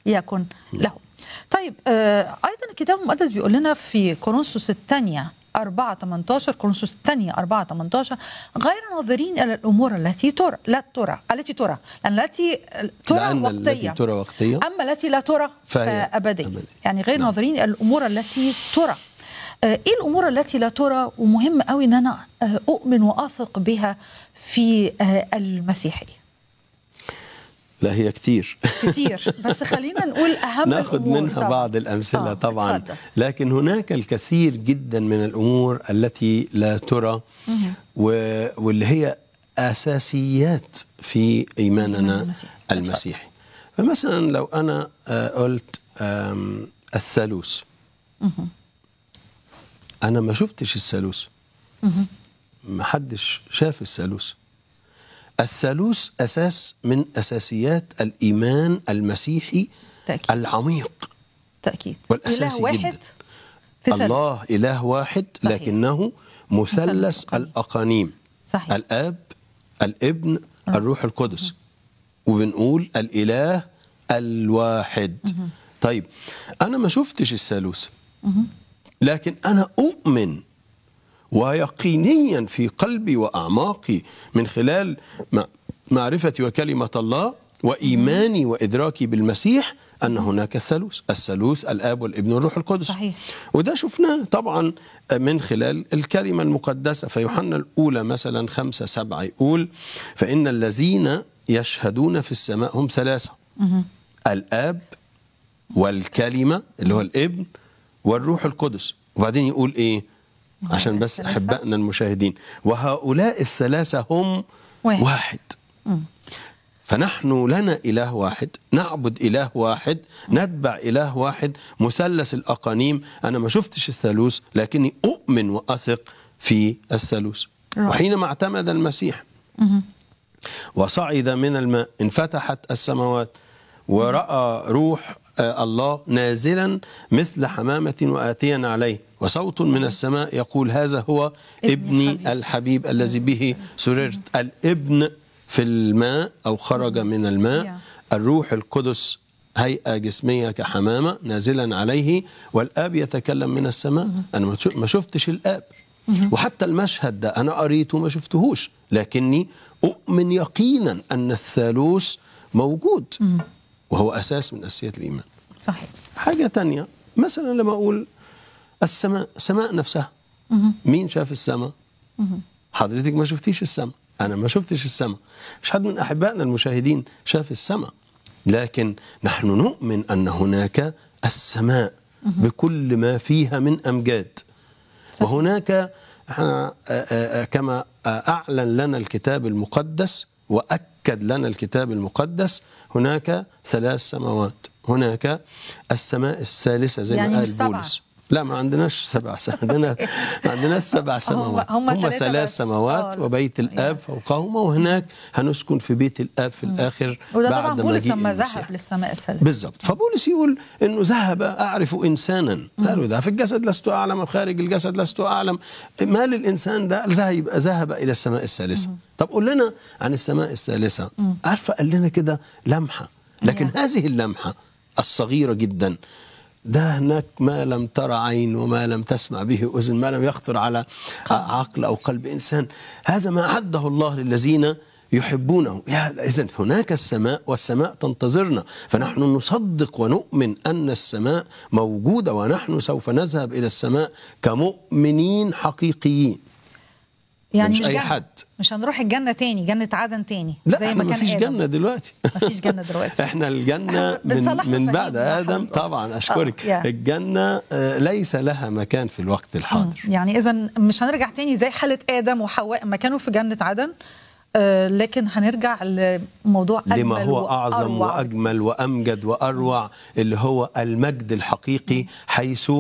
S2: يكن له. طيب آه، أيضا الكتاب المقدس بيقول لنا في كورنثوس الثانية 4 18 كورنثوس الثانية 4 18 غير ناظرين إلى الأمور التي ترى لا ترى التي ترى لأن التي ترى
S3: لأن
S2: وقتية.
S3: التي ترى وقتية.
S2: أما التي لا ترى
S3: فهي
S2: فأبدية.
S3: أبدية.
S2: يعني غير
S3: نعم.
S2: ناظرين إلى الأمور التي ترى. آه، إيه الأمور التي لا ترى؟ ومهم قوي إن أنا آه، أؤمن وأثق بها في آه، المسيحيه
S3: لا هي كتير.
S2: كتير. بس خلينا نقول أهم
S3: ناخذ
S2: الأمور.
S3: منها
S2: طبعاً.
S3: بعض الأمثلة
S2: آه،
S3: طبعا.
S2: اتفضل.
S3: لكن هناك الكثير جدا من الأمور التي لا ترى و... واللي هي أساسيات في
S2: إيمان
S3: إيماننا
S2: المسيح.
S3: المسيحي. فمثلا لو أنا آه، قلت الثالوث. أنا ما شفتش الثالوث. ما حدش شاف الثالوث. الثالوث أساس من أساسيات الإيمان المسيحي
S2: تأكيد.
S3: العميق.
S2: تأكيد.
S3: والأساسي جداً.
S2: واحد في ثالوث.
S3: الله إله واحد
S2: صحيح.
S3: لكنه مثلث الأقانيم.
S2: صحيح.
S3: الآب الابن الروح القدس. وبنقول الإله الواحد. طيب أنا ما شفتش الثالوث. لكن أنا أؤمن ويقينيا في قلبي وأعماقي من خلال مع- معرفتي وكلمة الله وإيماني وإدراكي بالمسيح أن هناك الثالوث الثالوث الآب والابن والروح القدس.
S2: صحيح.
S3: وده شفناه طبعا من خلال الكلمة المقدسة. فيوحنا الأولى مثلا خمسة سبعة يقول فإن الذين يشهدون في السماء هم ثلاثة. الآب والكلمة اللي هو الابن والروح القدس. وبعدين يقول إيه؟ عشان بس. أحبائنا المشاهدين. وهؤلاء الثلاثة هم
S2: واحد.
S3: واحد. فنحن لنا إله واحد. نعبد إله واحد. نتبع إله واحد. مثلث الأقانيم. أنا ما شفتش الثالوث لكني أؤمن وأثق في الثالوث. وحينما اعتمد المسيح وصعد من الماء انفتحت السماوات ورأى روح الله نازلا مثل حمامة وآتيا عليه. وصوت من السماء يقول هذا هو
S2: ابني الحبيب.
S3: الحبيب الذي به سررت. الابن في الماء أو خرج من الماء. الروح القدس هيئة جسمية كحمامة نازلا عليه. والآب يتكلم من السماء. أنا ما شفتش الآب. وحتى المشهد ده أنا قريته ما شفتهوش. لكني أؤمن يقينا أن الثالوث موجود. وهو أساس من أساسيات الإيمان.
S2: صحيح.
S3: حاجة تانية مثلا لما أقول السماء السماء نفسها. مين شاف السماء؟ حضرتك ما شفتيش السماء. أنا ما شفتش السماء. مش حد من أحبائنا المشاهدين شاف السماء. لكن نحن نؤمن أن هناك السماء بكل ما فيها من أمجاد. وهناك إحنا آه، آه، آه، كما أعلن لنا الكتاب المقدس وأكد لنا الكتاب المقدس هناك ثلاث سماوات هناك السماء الثالثة زي
S2: يعني
S3: ما قال. بولس لا ما عندناش سبع سماوات عندنا ما عندناش سبع سماوات.
S2: هم
S3: هم ثلاث. سماوات
S2: آه.
S3: وبيت الآب فوقهما وهناك هنسكن في بيت الآب في الآخر
S2: وده طبعا
S3: بعد
S2: بولس
S3: مجيء
S2: لما ذهب للسماء الثالثة.
S3: بالضبط. فبولس يقول إنه ذهب أعرف انسانا. قالوا ده في الجسد لست أعلم خارج الجسد لست أعلم. ما للإنسان ده؟ ذهب ذهب إلى السماء الثالثة. طب قول لنا عن السماء الثالثة. عارفة قال لنا كده لمحة. لكن
S2: Yeah.
S3: هذه اللمحة الصغيرة جدا ده هناك ما لم ترى عين وما لم تسمع به أذن ما لم يخطر على عقل أو قلب إنسان. هذا ما اعده الله للذين يحبونه. اذا هناك السماء والسماء تنتظرنا فنحن نصدق ونؤمن أن السماء موجودة ونحن سوف نذهب إلى السماء كمؤمنين حقيقيين.
S2: يعني
S3: مش
S2: مش
S3: أي
S2: جنة.
S3: حد.
S2: مش هنروح الجنة تاني جنة عدن تاني
S3: لا
S2: زي ما كان
S3: فيش
S2: آدم.
S3: جنة دلوقتي
S2: مفيش جنة دلوقتي.
S3: إحنا الجنة
S2: إحنا
S3: من, من بعد
S2: حضرة
S3: طبعا
S2: آه،
S3: اشكرك
S2: يا.
S3: الجنة آه، ليس لها مكان في الوقت الحاضر
S2: يعني اذا مش هنرجع تاني زي حاله آدم وحواء ما كانوا في جنة عدن آه لكن هنرجع لموضوع
S3: لما
S2: أجمل
S3: هو أعظم وأجمل وأمجد وأروع اللي هو المجد الحقيقي حيث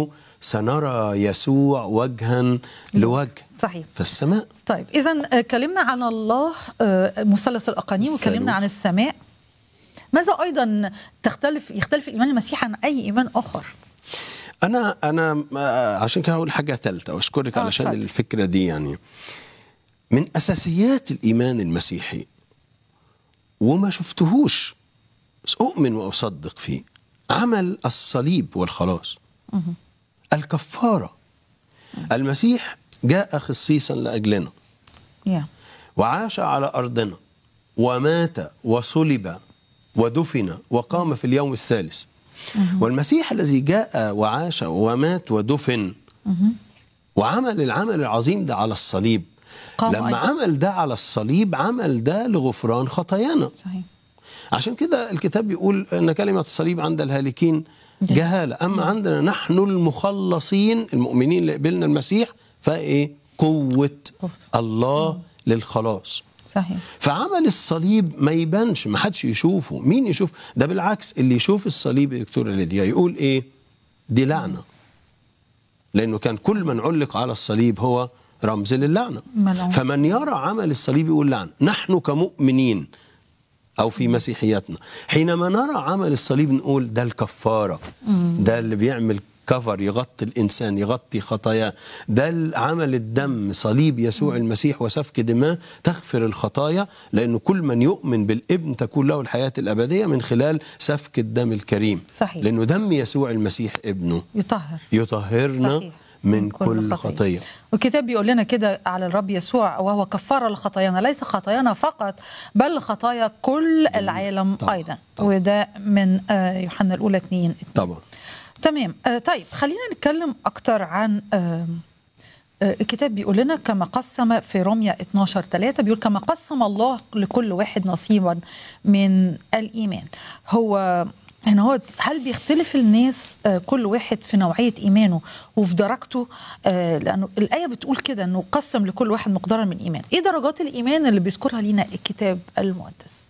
S3: سنرى يسوع وجها لوجه
S2: صحيح.
S3: في السماء.
S2: طيب اذا اتكلمنا عن الله آه، مثلث الأقانيم
S3: الثالوث.
S2: واتكلمنا عن السماء. ماذا أيضا تختلف يختلف الإيمان المسيحي عن أي إيمان آخر؟
S3: أنا أنا آه، عشان كده هقول حاجة ثالثة وأشكرك
S2: آه،
S3: علشان
S2: اتفضل.
S3: الفكرة دي يعني. من أساسيات الإيمان المسيحي وما شفتهوش بس أؤمن وأصدق فيه عمل الصليب والخلاص. الكفارة. المسيح جاء خصيصا لأجلنا.
S2: يا
S3: وعاش على أرضنا ومات وصلب ودفن وقام في اليوم الثالث. والمسيح الذي جاء وعاش ومات ودفن وعمل العمل العظيم ده على الصليب.
S2: قام
S3: لما
S2: أيضاً.
S3: عمل ده على الصليب عمل ده لغفران خطايانا.
S2: صحيح.
S3: عشان كده الكتاب بيقول إن كلمة الصليب عند الهالكين جهالة. أما عندنا نحن المخلصين المؤمنين اللي قبلنا المسيح فإيه؟ قوة
S2: قوة.
S3: الله للخلاص.
S2: صحيح.
S3: فعمل الصليب ما يبانش ما حدش يشوفه. مين يشوف؟ ده بالعكس اللي يشوف الصليب يا دكتوره ليديا يقول إيه؟ دي لعنة. لأنه كان كل من علق على الصليب هو رمز للعنه
S2: ملعون.
S3: فمن يرى عمل الصليب يقول لعنة. نحن كمؤمنين أو في مسيحيتنا حينما نرى عمل الصليب نقول ده الكفارة ده اللي بيعمل كفر يغطي الإنسان يغطي خطاياه. ده عمل الدم صليب يسوع المسيح وسفك دماء تغفر الخطايا لأنه كل من يؤمن بالابن تكون له الحياة الأبدية من خلال سفك الدم الكريم.
S2: صحيح.
S3: لأنه دم يسوع المسيح ابنه.
S2: يطهر.
S3: يطهرنا.
S2: صحيح.
S3: من كل خطية.
S2: والكتاب بيقول لنا كده على الرب يسوع وهو كفارة لخطايانا ليس خطايانا فقط بل خطايا كل العالم
S3: طبعاً.
S2: أيضا.
S3: طبعاً.
S2: وده من آه، يوحنا الأولى 2
S3: طبعا.
S2: تمام. آه، طيب خلينا نتكلم أكتر عن آه، الكتاب بيقول لنا كما قسم في روميا 12 3 بيقول كما قسم الله لكل واحد نصيبا من الإيمان. هو هنا هو هل بيختلف الناس آه، كل واحد في نوعية إيمانه وفي درجته؟ آه، لأنه الآية بتقول كده إنه قسم لكل واحد مقدارا من ايمان إيه درجات الإيمان اللي بيذكرها لينا الكتاب المقدس؟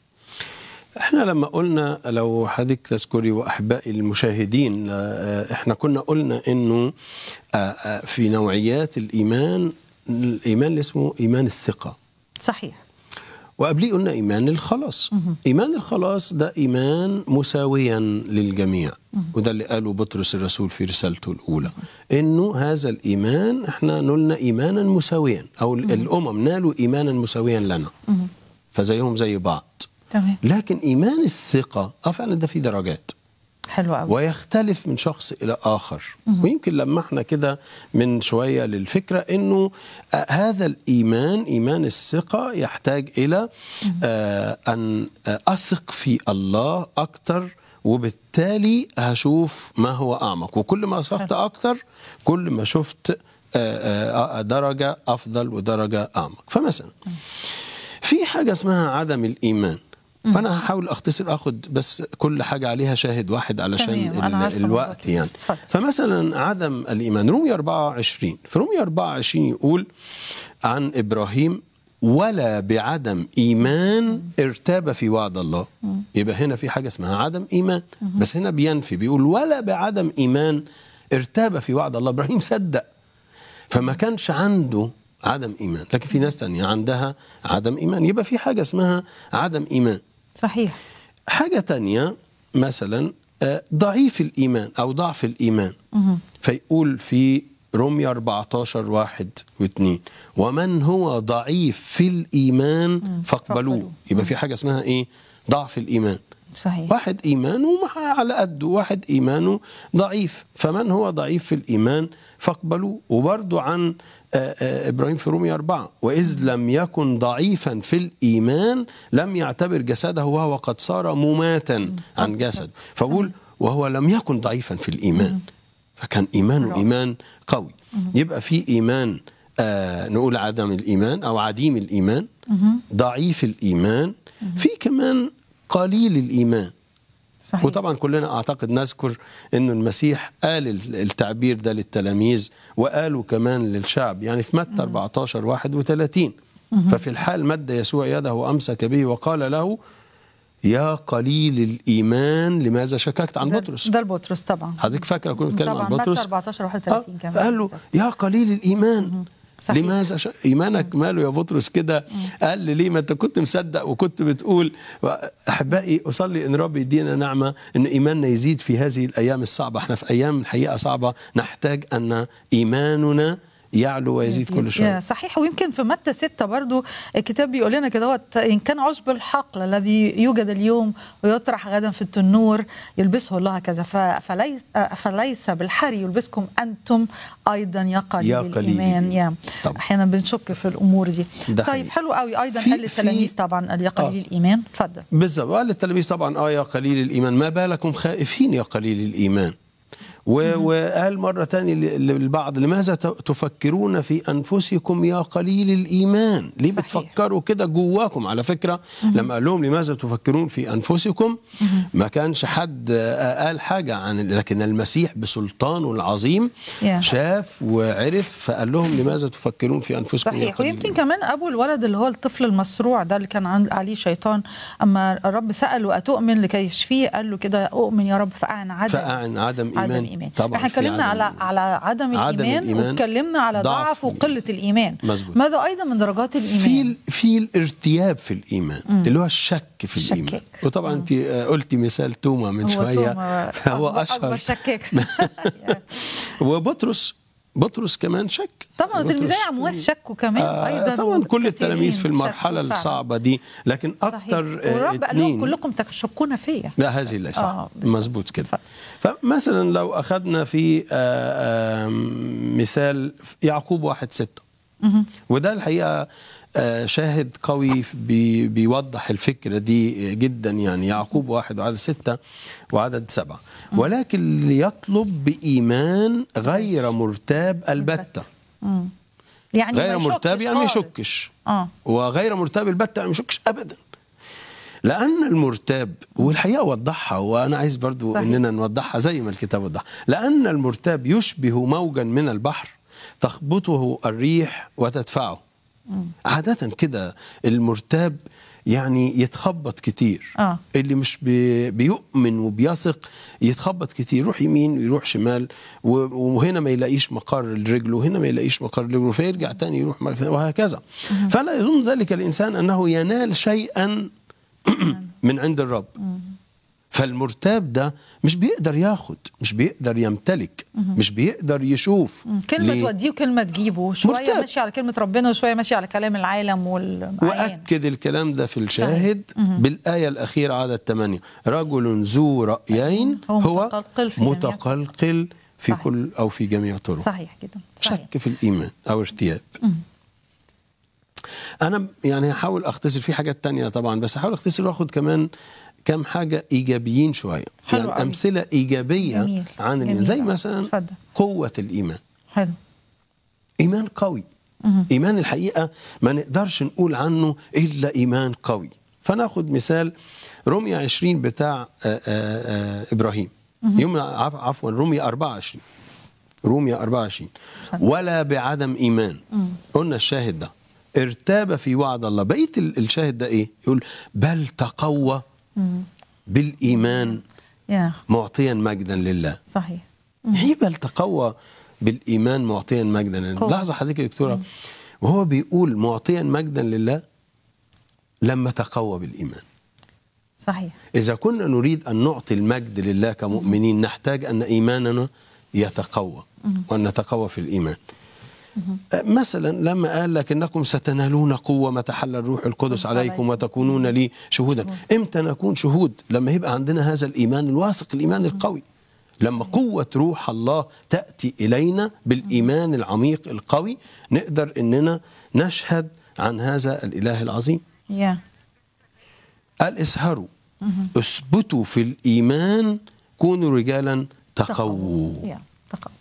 S3: إحنا لما قلنا لو حضرتك تذكري وأحبائي المشاهدين آه، إحنا كنا قلنا إنه في نوعيات الإيمان الإيمان اللي اسمه إيمان الثقة.
S2: صحيح.
S3: وقبليه قلنا إيمان الخلاص. إيمان الخلاص ده إيمان مساويا للجميع. وده اللي قاله بطرس الرسول في رسالته الأولى. إنه هذا الإيمان إحنا نلنا ايمانا مساويا أو الأمم نالوا ايمانا مساويا لنا. فزيهم زي بعض. لكن إيمان الثقة آه فعلا ده في درجات.
S2: حلو قوي.
S3: ويختلف من شخص إلى آخر. ويمكن لمحنا كده من شوية للفكرة إنه آه هذا الإيمان إيمان الثقة يحتاج إلى آه أن آه أثق في الله أكتر وبالتالي هشوف ما هو أعمق. وكل ما أثقت أكتر كل ما شفت آه آه درجة أفضل ودرجة أعمق. فمثلا في حاجة اسمها عدم الإيمان. فأنا هحاول أختصر آخد بس كل حاجة عليها شاهد واحد علشان الوقت. يعني.
S2: اتفضل.
S3: فمثلا عدم الإيمان رومية 24 في رومية 24 يقول عن إبراهيم ولا بعدم إيمان ارتاب في وعد الله. يبقى هنا في حاجة اسمها عدم إيمان. بس هنا بينفي بيقول ولا بعدم إيمان ارتاب في وعد الله. إبراهيم صدق. فما كانش عنده عدم إيمان. لكن في ناس تانية عندها عدم إيمان. يبقى في حاجة اسمها عدم إيمان.
S2: صحيح.
S3: حاجة تانية مثلا آه، ضعيف الإيمان أو ضعف الإيمان. فيقول في رومية 14 واحد واثنين ومن هو ضعيف في الإيمان فاقبلوه. يبقى في حاجة اسمها إيه؟ ضعف الإيمان.
S2: صحيح.
S3: واحد إيمانه على قده واحد إيمانه ضعيف. فمن هو ضعيف في الإيمان؟ فاقبلوه. وبرضو عن إبراهيم في رومية أربعة وإذ لم يكن ضعيفا في الإيمان لم يعتبر جسده وهو قد صار مماتا عن جسد. فبقول وهو لم يكن ضعيفا في الإيمان. فكان إيمانه. إيمان قوي. يبقى في إيمان آه نقول عدم الإيمان أو عديم الإيمان ضعيف الإيمان في كمان قليل الإيمان.
S2: صحيح.
S3: وطبعا كلنا أعتقد نذكر انه المسيح قال ال- التعبير ده للتلاميذ وقالوا كمان للشعب يعني في متى 14 31 ففي الحال مد يسوع يده وأمسك به وقال له يا قليل الإيمان لماذا شككت عن
S2: ده-
S3: بطرس؟
S2: ده البطرس طبعا.
S3: حضرتك فاكره كنا بنتكلم عن بطرس؟
S2: 14
S3: آه،
S2: 31 كمان
S3: فقال له يا قليل الإيمان.
S2: صحيح.
S3: لماذا؟ ش... إيمانك ماله يا بطرس كده قال لي ليه؟ ما أنت كنت مصدق وكنت بتقول أحبائي أصلي إن رب يدينا نعمة إن إيماننا يزيد في هذه الأيام الصعبة. إحنا في أيام الحقيقة صعبة. نحتاج أن إيماننا يعلو ويزيد كل شوية
S2: صحيح. ويمكن في متى ستة برضو الكتاب بيقول لنا كده إن كان عشب الحقل الذي يوجد اليوم ويطرح غدا في التنور يلبسه الله هكذا ف- فليس, فليس بالحري يلبسكم أنتم أيضا يا قليل,
S3: يا قليل.
S2: الإيمان.
S3: الإيمان.
S2: يا. أحيانا بنشك في الأمور دي. طيب
S3: حقيقي.
S2: حلو قوي أيضا
S3: في-
S2: قال للتلاميذ طبعا قال يا قليل
S3: آه.
S2: الإيمان. اتفضل.
S3: بالظبط. وقال للتلاميذ طبعا آه يا قليل الإيمان. ما بالكم خائفين يا قليل الإيمان؟ و- وقال مرة تانية للبعض لماذا تفكرون في أنفسكم يا قليل الإيمان؟ ليه
S2: صحيح.
S3: بتفكروا كده جواكم؟ على فكرة لما قال لهم لماذا تفكرون في أنفسكم؟ ما كانش حد آه، قال حاجة عن لكن المسيح بسلطانه العظيم
S2: يا.
S3: شاف وعرف فقال لهم لماذا تفكرون في أنفسكم يا
S2: صحيح.
S3: قليل
S2: ويمكن كمان أبو الولد اللي هو الطفل المصروع ده اللي كان عليه شيطان أما الرب سأله أتؤمن لكي يشفيه؟ قال له كده أؤمن يا رب فأعن عدم
S3: فأعن عدم إيمان.
S2: عدم ايمان
S3: طبعا
S2: إحنا
S3: في
S2: اتكلمنا على. على عدم
S3: عدم
S2: الإيمان
S3: الإيمان،
S2: واتكلمنا على
S3: ضعف
S2: ضعف وقلة الإيمان.
S3: مظبوط.
S2: ماذا أيضا من درجات
S3: في
S2: الايمان
S3: ال- في الارتياب في الإيمان اللي هو الشك في
S2: الشكاك.
S3: الإيمان. وطبعا أنت آه، قلتي مثال توما من
S2: هو
S3: شوية.
S2: توما
S3: فهو
S2: أكبر- اكبر
S3: اشهر
S2: شكاك
S3: وبطرس بطرس كمان شك.
S2: طبعا تلميذي عمواس شكوا كمان
S3: آه
S2: أيضا
S3: طبعا كل التلاميذ في
S2: المرحلة.
S3: الصعبة دي لكن. أكثر آه،
S2: والرب قال لهم كلكم تشكون فيا.
S3: لا هذه ليس صح.
S2: آه،.
S3: مظبوط كده. فمثلا لو أخذنا في آه، آم، مثال يعقوب واحد ستة. وده الحقيقة آه، شاهد قوي بي- بيوضح الفكرة دي جدا يعني. يعقوب واحد وعدد ستة وعدد سبعة. ولكن ليطلب بإيمان غير مرتاب البتة.
S2: يعني
S3: غير مرتاب يعني ما. يشكش.
S2: آه.
S3: وغير مرتاب البتة يعني ما يشكش ابدا. لأن المرتاب والحقيقة وضحها وأنا عايز برضو
S2: صحيح.
S3: إننا نوضحها زي ما الكتاب وضحها لأن المرتاب يشبه موجا من البحر تخبطه الريح وتدفعه. عادة كده المرتاب يعني يتخبط كتير.
S2: آه.
S3: اللي مش بي بيؤمن وبيثق يتخبط كتير يروح يمين ويروح شمال وهنا ما يلاقيش مقر لرجله وهنا ما يلاقيش مقر لرجله فيرجع تاني يروح وهكذا. فلا يظن ذلك الإنسان أنه ينال شيئا من عند الرب. فالمرتاب ده مش بيقدر ياخد مش بيقدر يمتلك مش بيقدر يشوف.
S2: كلمة
S3: ليه؟
S2: توديه وكلمة تجيبه. شوية
S3: مرتاب.
S2: ماشي على كلمة ربنا وشوية ماشي على كلام العالم والمعاين
S3: وأكد الكلام ده في الشاهد بالآية الأخيرة عدد 8 رجل ذو رأيين
S2: هو
S3: هو
S2: متقلقل في
S3: متقلقل في
S2: صحيح.
S3: كل أو في جميع طرق.
S2: صحيح كده صحيح.
S3: شك في الإيمان أو ارتياب أنا يعني هحاول أختصر في حاجات تانية طبعا بس هحاول أختصر وآخد كمان كم حاجة إيجابيين شوية.
S2: حلو
S3: يعني
S2: أوي.
S3: أمثلة إيجابية
S2: جميل.
S3: عن الإيمان زي. مثلا
S2: اتفضل.
S3: قوة الإيمان.
S2: حلو.
S3: إيمان قوي. إيمان الحقيقة ما نقدرش نقول عنه إلا إيمان قوي. فناخد مثال رمية 20 بتاع آآ آآ إبراهيم. يوم عف- عفوا رمية 24 رمية 24 ولا بعدم إيمان. قلنا الشاهد ده. ارتاب في وعد الله. بقيه ال- الشاهد ده إيه؟ يقول بل تقوى بالإيمان
S2: يا.
S3: معطيا مجدا لله.
S2: صحيح.
S3: هي بل تقوى بالإيمان معطيا مجدا لله. لحظة حضرتك يا دكتورة. وهو بيقول معطيا مجدا لله لما تقوى بالإيمان.
S2: صحيح.
S3: إذا كنا نريد أن نعطي المجد لله كمؤمنين نحتاج أن إيماننا يتقوى. وأن نتقوى في الإيمان. مثلا لما قال لك انكم ستنالون قوة ما تحل الروح القدس عليكم. وتكونون لي شهودا. إمتى نكون شهود؟ لما يبقى عندنا هذا الإيمان الواثق الإيمان القوي. لما قوة روح الله تأتي إلينا بالإيمان العميق القوي نقدر إننا نشهد عن هذا الإله العظيم. قال اسهروا. اثبتوا في الإيمان كونوا رجالا تقووا.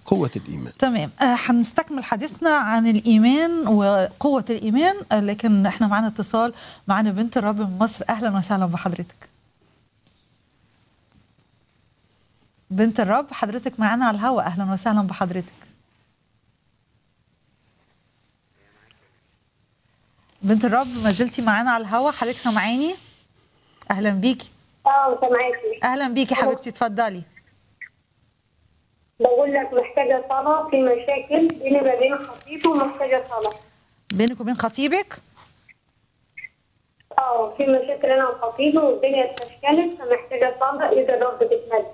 S3: قوة الإيمان.
S2: تمام. آه، هنستكمل حديثنا عن الإيمان وقوة الإيمان. آه، لكن إحنا معانا اتصال معانا بنت الرب من مصر. أهلا وسهلا بحضرتك. بنت الرب حضرتك معانا على الهواء أهلا وسهلا بحضرتك. بنت الرب ما زلتي معانا على الهواء حضرتك سامعاني؟ أهلا بيكي.
S4: آه سامعاكي.
S2: أهلا بيكي حبيبتي. اتفضلي.
S4: بقول لك محتاجة صلاه في مشاكل بيني وما بين خطيبي ومحتاجة صلاه
S2: بينك وبين خطيبك؟
S4: آه في مشاكل أنا وخطيبي والدنيا اتفشكلت فمحتاجة صلاه إذا الرب بتتمد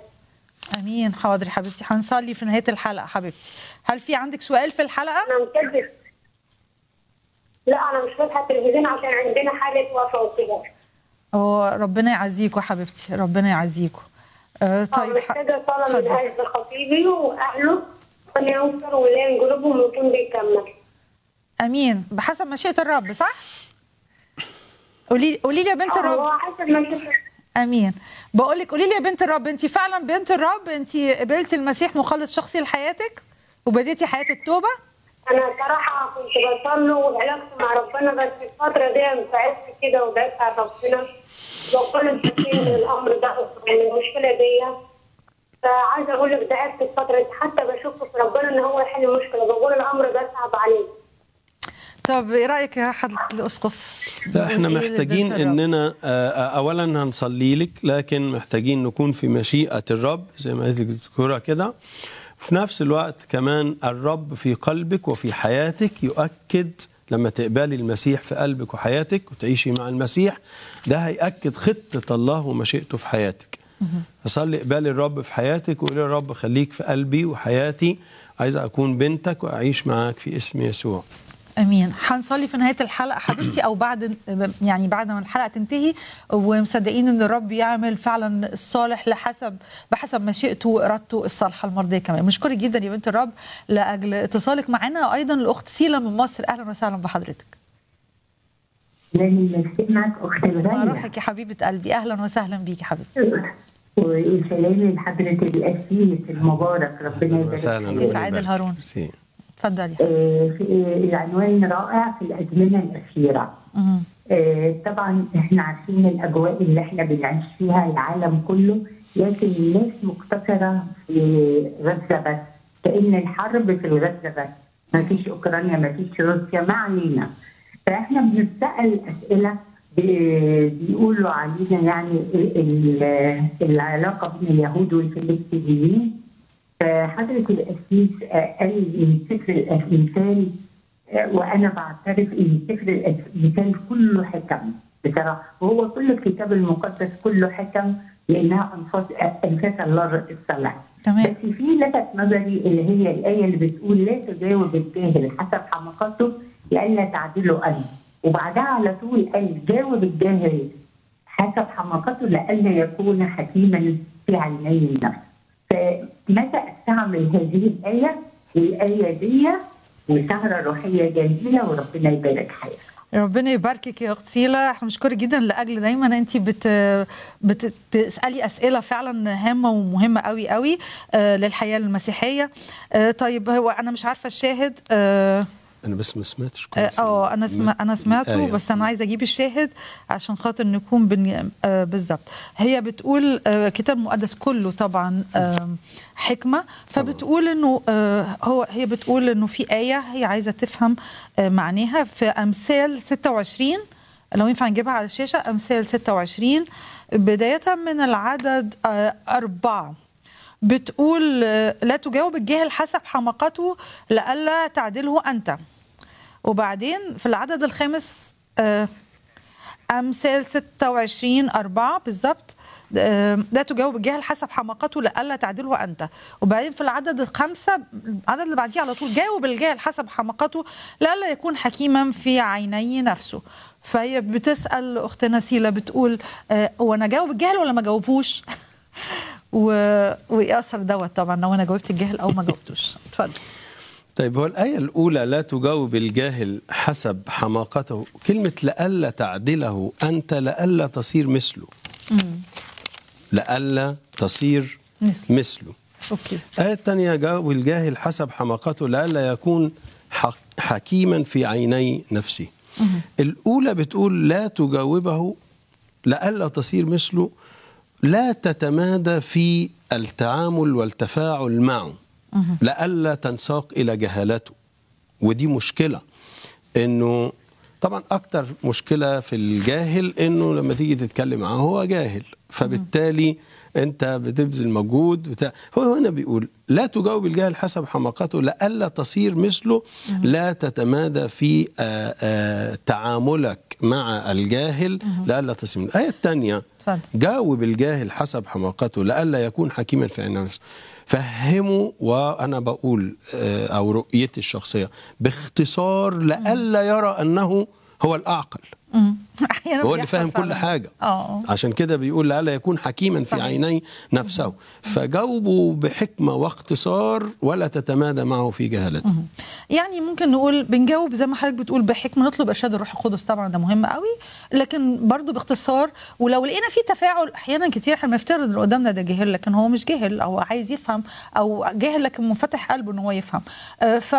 S2: آمين. حاضر حبيبتي. هنصلي في نهاية الحلقة حبيبتي. هل في عندك سؤال في الحلقة؟
S4: أنا مكدس لا أنا مش فاتحة التلفزيون عشان عندنا حاله وفاه وكده.
S2: هو ربنا يعزيكوا حبيبتي. ربنا يعزيكوا. آه
S4: طيب
S2: طيب
S4: محتاجه صلاه من. أجل خطيبي وأهله أن ينصر ويلاقي قلوبهم ويكون بيكمل.
S2: أمين بحسب مشيئة الرب صح؟ قولي قولي لي يا بنت
S4: هو
S2: الرب
S4: حسب شفت
S2: أمين. بقول لك قولي لي يا بنت الرب أنت فعلا بنت الرب؟ أنت قبلتي المسيح مخلص شخصي لحياتك؟ وبديتي حياة التوبة؟
S4: أنا صراحة كنت بصلي وعلاقتي مع ربنا بس الفترة دي تعبت كده وبعدت عن ربنا. وكل من الأمر ده من المشكلة دي. فعايزه أقول لك تعبت الفترة دي حتى بشوف في ربنا إن هو يحل المشكلة. بقول الأمر ده صعب عليه
S2: طب إيه رأيك يا حضره الأسقف؟
S3: لا
S2: إحنا
S3: محتاجين؟ إننا آه، اولا هنصلي لك لكن محتاجين نكون في مشيئة الرب زي ما قالت الدكتورة كده. في نفس الوقت كمان الرب في قلبك وفي حياتك يؤكد لما تقبلي المسيح في قلبك وحياتك وتعيشي مع المسيح ده هيأكد خطة الله ومشيئته في حياتك. فصلي اقبالي الرب في حياتك وقولي يا رب خليك في قلبي وحياتي عايزة أكون بنتك وأعيش معاك في اسم يسوع.
S2: أمين. هنصلي في نهاية الحلقة حبيبتي أو بعد يعني بعد ما الحلقة تنتهي ومصدقين إن الرب يعمل فعلا الصالح لحسب بحسب مشيئته وارادته الصالحه المرضية كمان. مشكورة جدا يا بنت الرب لأجل اتصالك معنا وأيضا الأخت سيلا من مصر. أهلا وسهلا بحضرتك.
S5: لازم نسمعك اخت
S2: روحك يا حبيبة قلبي. أهلا وسهلا بيكي حبيبتي.
S5: وسلامي لحضره الاسيس المبارك. ربنا يبارك.
S3: وسهلا.
S5: فيك.
S2: أسيس عادل هارون.
S3: ميرسي.
S2: اتفضلي
S5: آه، في العنوان رائع في الأزمنة
S2: الأخيرة.
S5: آه، طبعا إحنا عارفين الأجواء اللي إحنا بنعيش فيها العالم كله لكن الناس مقتصره في غزة بس كان الحرب في الغزة بس ما فيش أوكرانيا ما فيش روسيا ما علينا فإحنا بنسأل أسئلة بي- بيقولوا علينا يعني ال- ال- العلاقة بين اليهود والفلسطينيين فحضرة القسيس آه، قال من سفر آه، وأنا بعترف إن سفر الأمثال كله حكم. بصراحة وهو كل الكتاب المقدس كله حكم لأنها أنفاس أنفاس الله الصالح
S2: تمام.
S5: بس في لفت نظري اللي هي الآية اللي بتقول لا تجاوب الجاهل حسب حماقته لئلا تعدله أنت وبعدها على طول قال جاوب الجاهل حسب حماقته لئلا يكون حكيما في عيني النفس. فمتى استعمل هذه الآية؟ والآية دي وسهرة روحية جميلة وربنا يبارك حياتك
S2: ربنا يباركك يا أخت سيلا. إحنا مشكورة جدا لأجل دايما أنت بت بتسألي أسئلة فعلا هامة ومهمة قوي قوي آه للحياة المسيحية. آه طيب هو أنا مش عارفة الشاهد آه
S3: أنا بس ما سمعتش آه
S2: آه، أنا سمع أنا سمعته
S3: الآية.
S2: بس أنا عايزة أجيب الشاهد عشان خاطر نكون بن... آه بالظبط. هي بتقول آه كتاب مقدس كله طبعا آه حكمة. فبتقول إنه آه هو هي بتقول إنه في آية هي عايزة تفهم آه معناها. في أمثال 26 لو ينفع نجيبها على الشاشة؟ أمثال 26 بداية من العدد آه أربعة. بتقول آه، لا تجاوب الجاهل حسب حماقته لئلا تعدله أنت. وبعدين في العدد الخامس آه، أمثال 26 أربعة بالظبط آه، لا تجاوب الجاهل حسب حماقته لئلا تعدله أنت. وبعدين في العدد الخامسة العدد اللي بعديه على طول جاوب الجاهل حسب حماقته لئلا يكون حكيما في عيني نفسه. فهي بتسأل أختنا سيلا بتقول آه، هو أنا جاوب الجاهل ولا ما جاوبوش و... وإيه أثر دوت طبعا لو أنا جاوبت الجاهل أو ما جاوبتوش. اتفضل.
S3: طيب هو الآية الأولى لا تجاوب الجاهل حسب حماقته. كلمة لئلا تعدله أنت لئلا تصير مثله. لئلا تصير
S2: مثله. أوكي.
S3: الآية الثانية جاوب الجاهل حسب حماقته لئلا يكون حكيما في عيني نفسه الأولى بتقول لا تجاوبه لئلا تصير مثله. لا تتمادى في التعامل والتفاعل معه. لئلا تنساق إلى جهالته. ودي مشكلة إنه طبعا أكتر مشكلة في الجاهل إنه لما تيجي تتكلم معاه هو جاهل. فبالتالي أنت بتبذل مجهود بتاع هو هنا بيقول لا تجاوب الجاهل حسب حماقته لئلا تصير مثله لا تتمادى في آه، آه، تعاملك مع الجاهل لئلا تصير الثانية
S2: اتفضل.
S3: جاوب الجاهل حسب حماقته لئلا يكون حكيما في عين نفسه فهمه وأنا بقول آه، أو رؤيتي الشخصية باختصار لئلا يرى أنه هو.
S2: أحيانا
S3: هو اللي فاهم كل. حاجة.
S2: آه.
S3: عشان كده بيقول لئلا يكون حكيما في. عيني نفسه. فجاوبوا بحكمة واختصار ولا تتمادى معه في جهالته.
S2: يعني ممكن نقول بنجاوب زي ما حضرتك بتقول بحكمة نطلب إرشاد الروح القدس. طبعا ده مهم قوي. لكن برضو باختصار ولو لقينا في تفاعل أحيانا كتير إحنا بنفترض اللي قدامنا ده جاهل لكن هو مش جاهل أو عايز يفهم أو جاهل لكن منفتح قلبه إن هو يفهم. آه، ف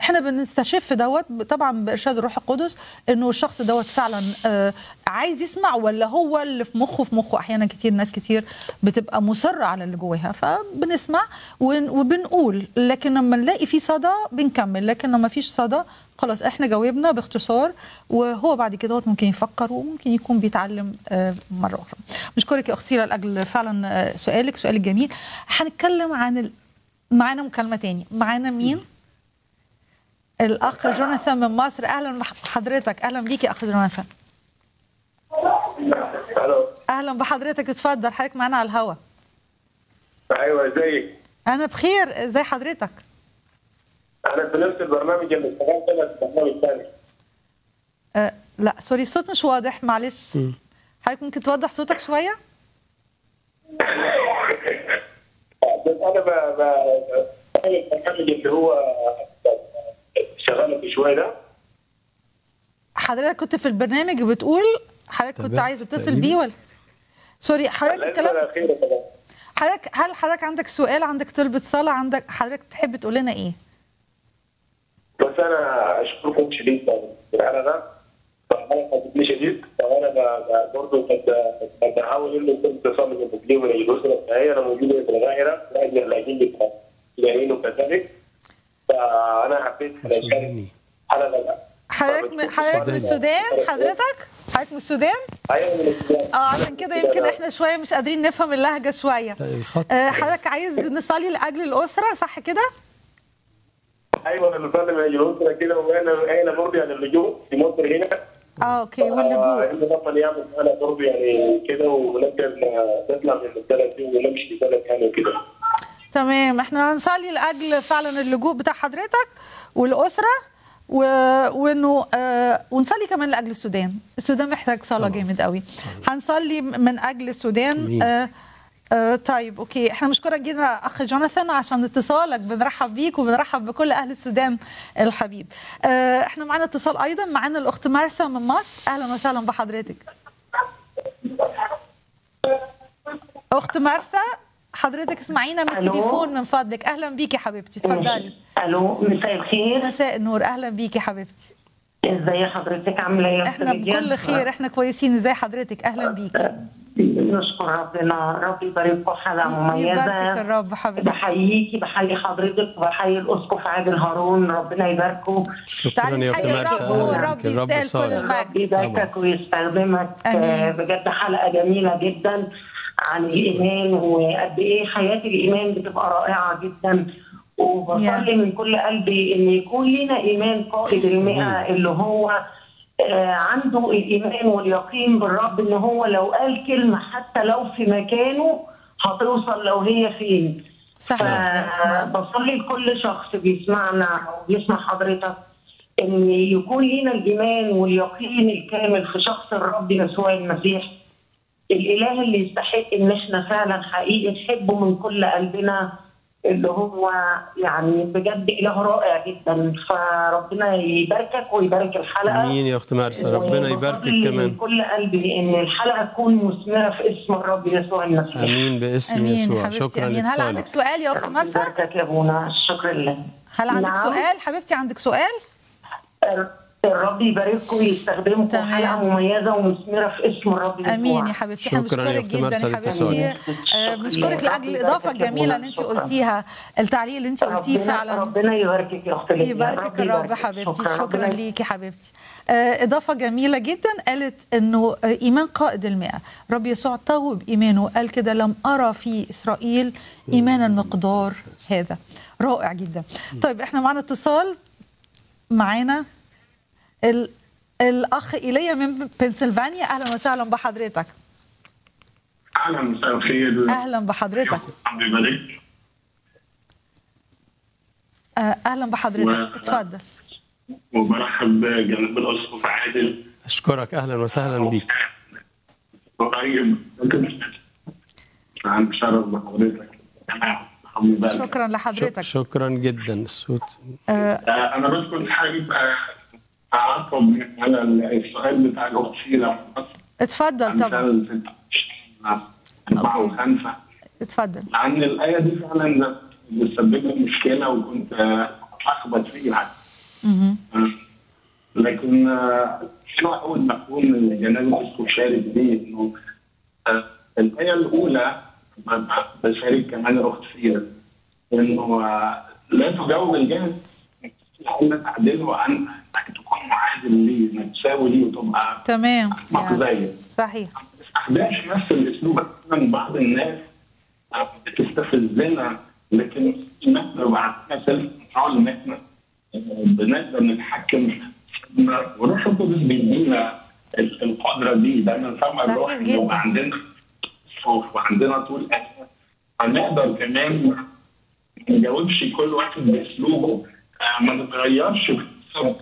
S2: إحنا بنستشف دوت طبعا بإرشاد الروح القدس إنه الشخص دوت فعلا آه، عايز يسمع ولا هو اللي في مخه في مخه أحيانا كتير ناس كتير بتبقى مصره على اللي جواها. فبنسمع وبنقول لكن لما نلاقي في صدى بنكمل لكن لما فيش صدى خلاص إحنا جاوبنا باختصار وهو بعد كده ممكن يفكر وممكن يكون بيتعلم آه، مرة أخرى. مشكورك يا أخت سيرة لأجل فعلا آه، سؤالك سؤالك جميل. هنتكلم عن. معانا مكالمة تاني معانا مين؟ الأخ جوناثان من مصر. أهلا بحضرتك. أهلا بيك يا أخ جوناثان. أهلا بحضرتك. اتفضل. حضرتك معانا على الهوا.
S6: أيوه إزيك؟
S2: أنا بخير. ازي حضرتك؟
S6: أنا في نفس البرنامج اللي اشتغلت أنا في برنامج ثاني
S2: أه لا سوري الصوت مش واضح. معلش. حضرتك ممكن توضح صوتك شوية؟
S6: بس أنا ب ب ب- البرنامج اللي هو شغال في شوية ده.
S2: حضرتك كنت في البرنامج بتقول حضرتك كنت عايز تتصل
S3: تقريباً.
S2: بيه ولا؟ سوري حضرتك الكلام حضرتك هل حضرتك عندك سؤال؟ عندك طلبة صلاة؟ عندك حضرتك تحب تقول لنا إيه؟
S6: بس أنا أشكركم شديد في الحلقة فانا عجبني شديد. ب- برضه كنت كنت بحاول إنه كنت اتصل بالمسلمين من الاسره بتاعي أنا موجود في القاهره لاجل اللاجئين اللاجئين وكذلك. فأنا حبيت. حلقه
S2: حضرتك من حضرتك من السودان؟ حضرتك؟ حضرتك من السودان؟
S6: أيوه من السودان.
S2: آه عشان كده يمكن إحنا شوية مش قادرين نفهم اللهجة
S3: شوية. الخط.
S2: آه، حضرتك عايز نصلي لأجل الأسرة صح كده؟
S6: أيوه أنا بسلم على الأسرة كده وأنا أنا برضه يعني اللجوء في مصر هنا.
S2: آه okay واللجوء.
S6: انه طبعا يعمل أنا برضه يعني كده ونقدر نطلع من البلد دي ونمشي بلد ثاني وكده.
S2: تمام. إحنا هنصلي لأجل فعلا اللجوء بتاع حضرتك والأسرة و... وإنه آه ونصلي كمان لأجل السودان. السودان محتاج صلاة جامد قوي. هنصلي من أجل السودان. آه آه طيب okay. إحنا بنشكرك جدا أخ جوناثان عشان اتصالك. بنرحب بيك وبنرحب بكل أهل السودان الحبيب. آه إحنا معانا اتصال أيضا. معانا الأخت مارثا من مصر. أهلا وسهلا بحضرتك. أخت مارثا. حضرتك اسمعينا من؟ التليفون من فضلك. أهلا بيكي حبيبتي اتفضلي
S7: ألو مساء الخير.
S2: مساء النور. أهلا بيكي حبيبتي.
S7: ازي حضرتك؟ عاملة إيه يا إحنا
S2: بكل؟ خير. إحنا كويسين. ازي حضرتك؟ أهلا بيكي.
S7: نشكر ربنا. ربي يبارككم حلقه مميزة.
S2: يباركك الرب حبيبتي.
S7: بحييكي بحيي حضرتك وبحيي الأسقف عادل هارون ربنا يباركه.
S3: شكرا يا
S2: نحيي
S3: مرسى
S2: الرب
S3: بك. الرب
S2: يستاهل كل المجد.
S7: ربي يباركك ويستخدمك. آه، بجد حلقة جميلة جدا. عن الإيمان وقد إيه حياة الإيمان بتبقى رائعة جدا. وبصلي من كل قلبي إن يكون لنا إيمان قائد المئة اللي هو آه، عنده الإيمان واليقين بالرب إن هو لو قال كلمة حتى لو في مكانه هتوصل لو هي فين.
S2: صحيح
S7: فبصلي لكل شخص بيسمعنا أو بيسمع حضرتك إن يكون لنا الإيمان واليقين الكامل في شخص الرب يسوع المسيح. الإله اللي يستحق إن إحنا فعلا حقيقي نحبه من كل قلبنا اللي هو يعني بجد إله رائع جدا. فربنا يباركك ويبارك الحلقة.
S3: آمين يا اخت مرسى ربنا يباركك كمان.
S7: من كل قلبي إن الحلقة تكون مثمرة في اسم الرب يسوع المسيح.
S3: آمين باسم
S2: آمين.
S3: يسوع.
S2: حبيبتي
S3: شكرا
S2: آمين. هل عندك سؤال يا اخت مرثا
S7: يباركك يا أبونا. شكرا لله
S2: هل عندك
S7: نعم.
S2: سؤال؟ حبيبتي عندك سؤال؟
S7: الرب يبارككم ويستخدمكم في
S2: تمام.
S7: حلقة مميزة ومثمرة في اسم الرب يسوع.
S2: آمين يا حبيبتي. إحنا
S3: شكراً يا
S2: بنشكرك جدا
S3: مرسى
S2: يا. حبيبتي. آه، بنشكرك لأجل الإضافة الجميلة اللي أنت قلتيها التعليق اللي أنت قلتيه فعلا.
S7: ربنا يباركك يا أختي.
S2: يباركك الرب. حبيبتي.
S7: شكرا.
S2: ليكي حبيبتي. آه، إضافة جميلة جدا. قالت أنه آه، إيمان قائد المئة. رب يسوع طوب إيمانه. قال كده لم أرى في إسرائيل إيمانا مقدار هذا. رائع جدا. طيب إحنا معنا اتصال. معانا؟ ال... الأخ إيليا من بنسلفانيا. أهلا وسهلا بحضرتك.
S8: أهلا مساء الخير.
S2: أهلا بحضرتك. آه، أهلا بحضرتك.
S8: و-
S2: اتفضل.
S8: وبرحب بجناب الاسقف عادل
S3: أشكرك. أهلا وسهلا بيك.
S8: قريب عن شرف بحضرتك.
S2: شكرا
S3: شك-
S2: لحضرتك.
S3: شكرا جدا. الصوت
S2: آه،
S8: آه، أنا بس كنت حابب اعقب على السؤال بتاع الاخت شيلا
S2: اتفضل طبعا.
S8: امثال 26 4 و5
S2: اتفضل.
S8: لأن الآية دي فعلا بتسبب لي مشكلة وكنت اتلخبط فيها. لكن آه، حلو قوي المفهوم اللي جناب الاسقف شارك بيه إنه آه، الآية الأولى بشارك كمان الاخت فيها إنه آه، لا تجاوب الجهل لعل تعدله عن أنك تكون معادل ليه إنك تساوي ليه وتبقى
S2: تمام يعني صحيح.
S8: ما تستخدمش نفس الأسلوب من بعض الناس. بتستفزنا لكن إحنا لو عندنا self control إن إحنا بنقدر نتحكم والروح القدس بيدينا ال- القدرة دي. دايما فاهم
S2: صحيح
S8: الروح
S2: جدا.
S8: يبقى عندنا خوف وعندنا طول هنقدر كمان ما نجاوبش كل واحد بأسلوبه. آه، ما نتغيرش بحسب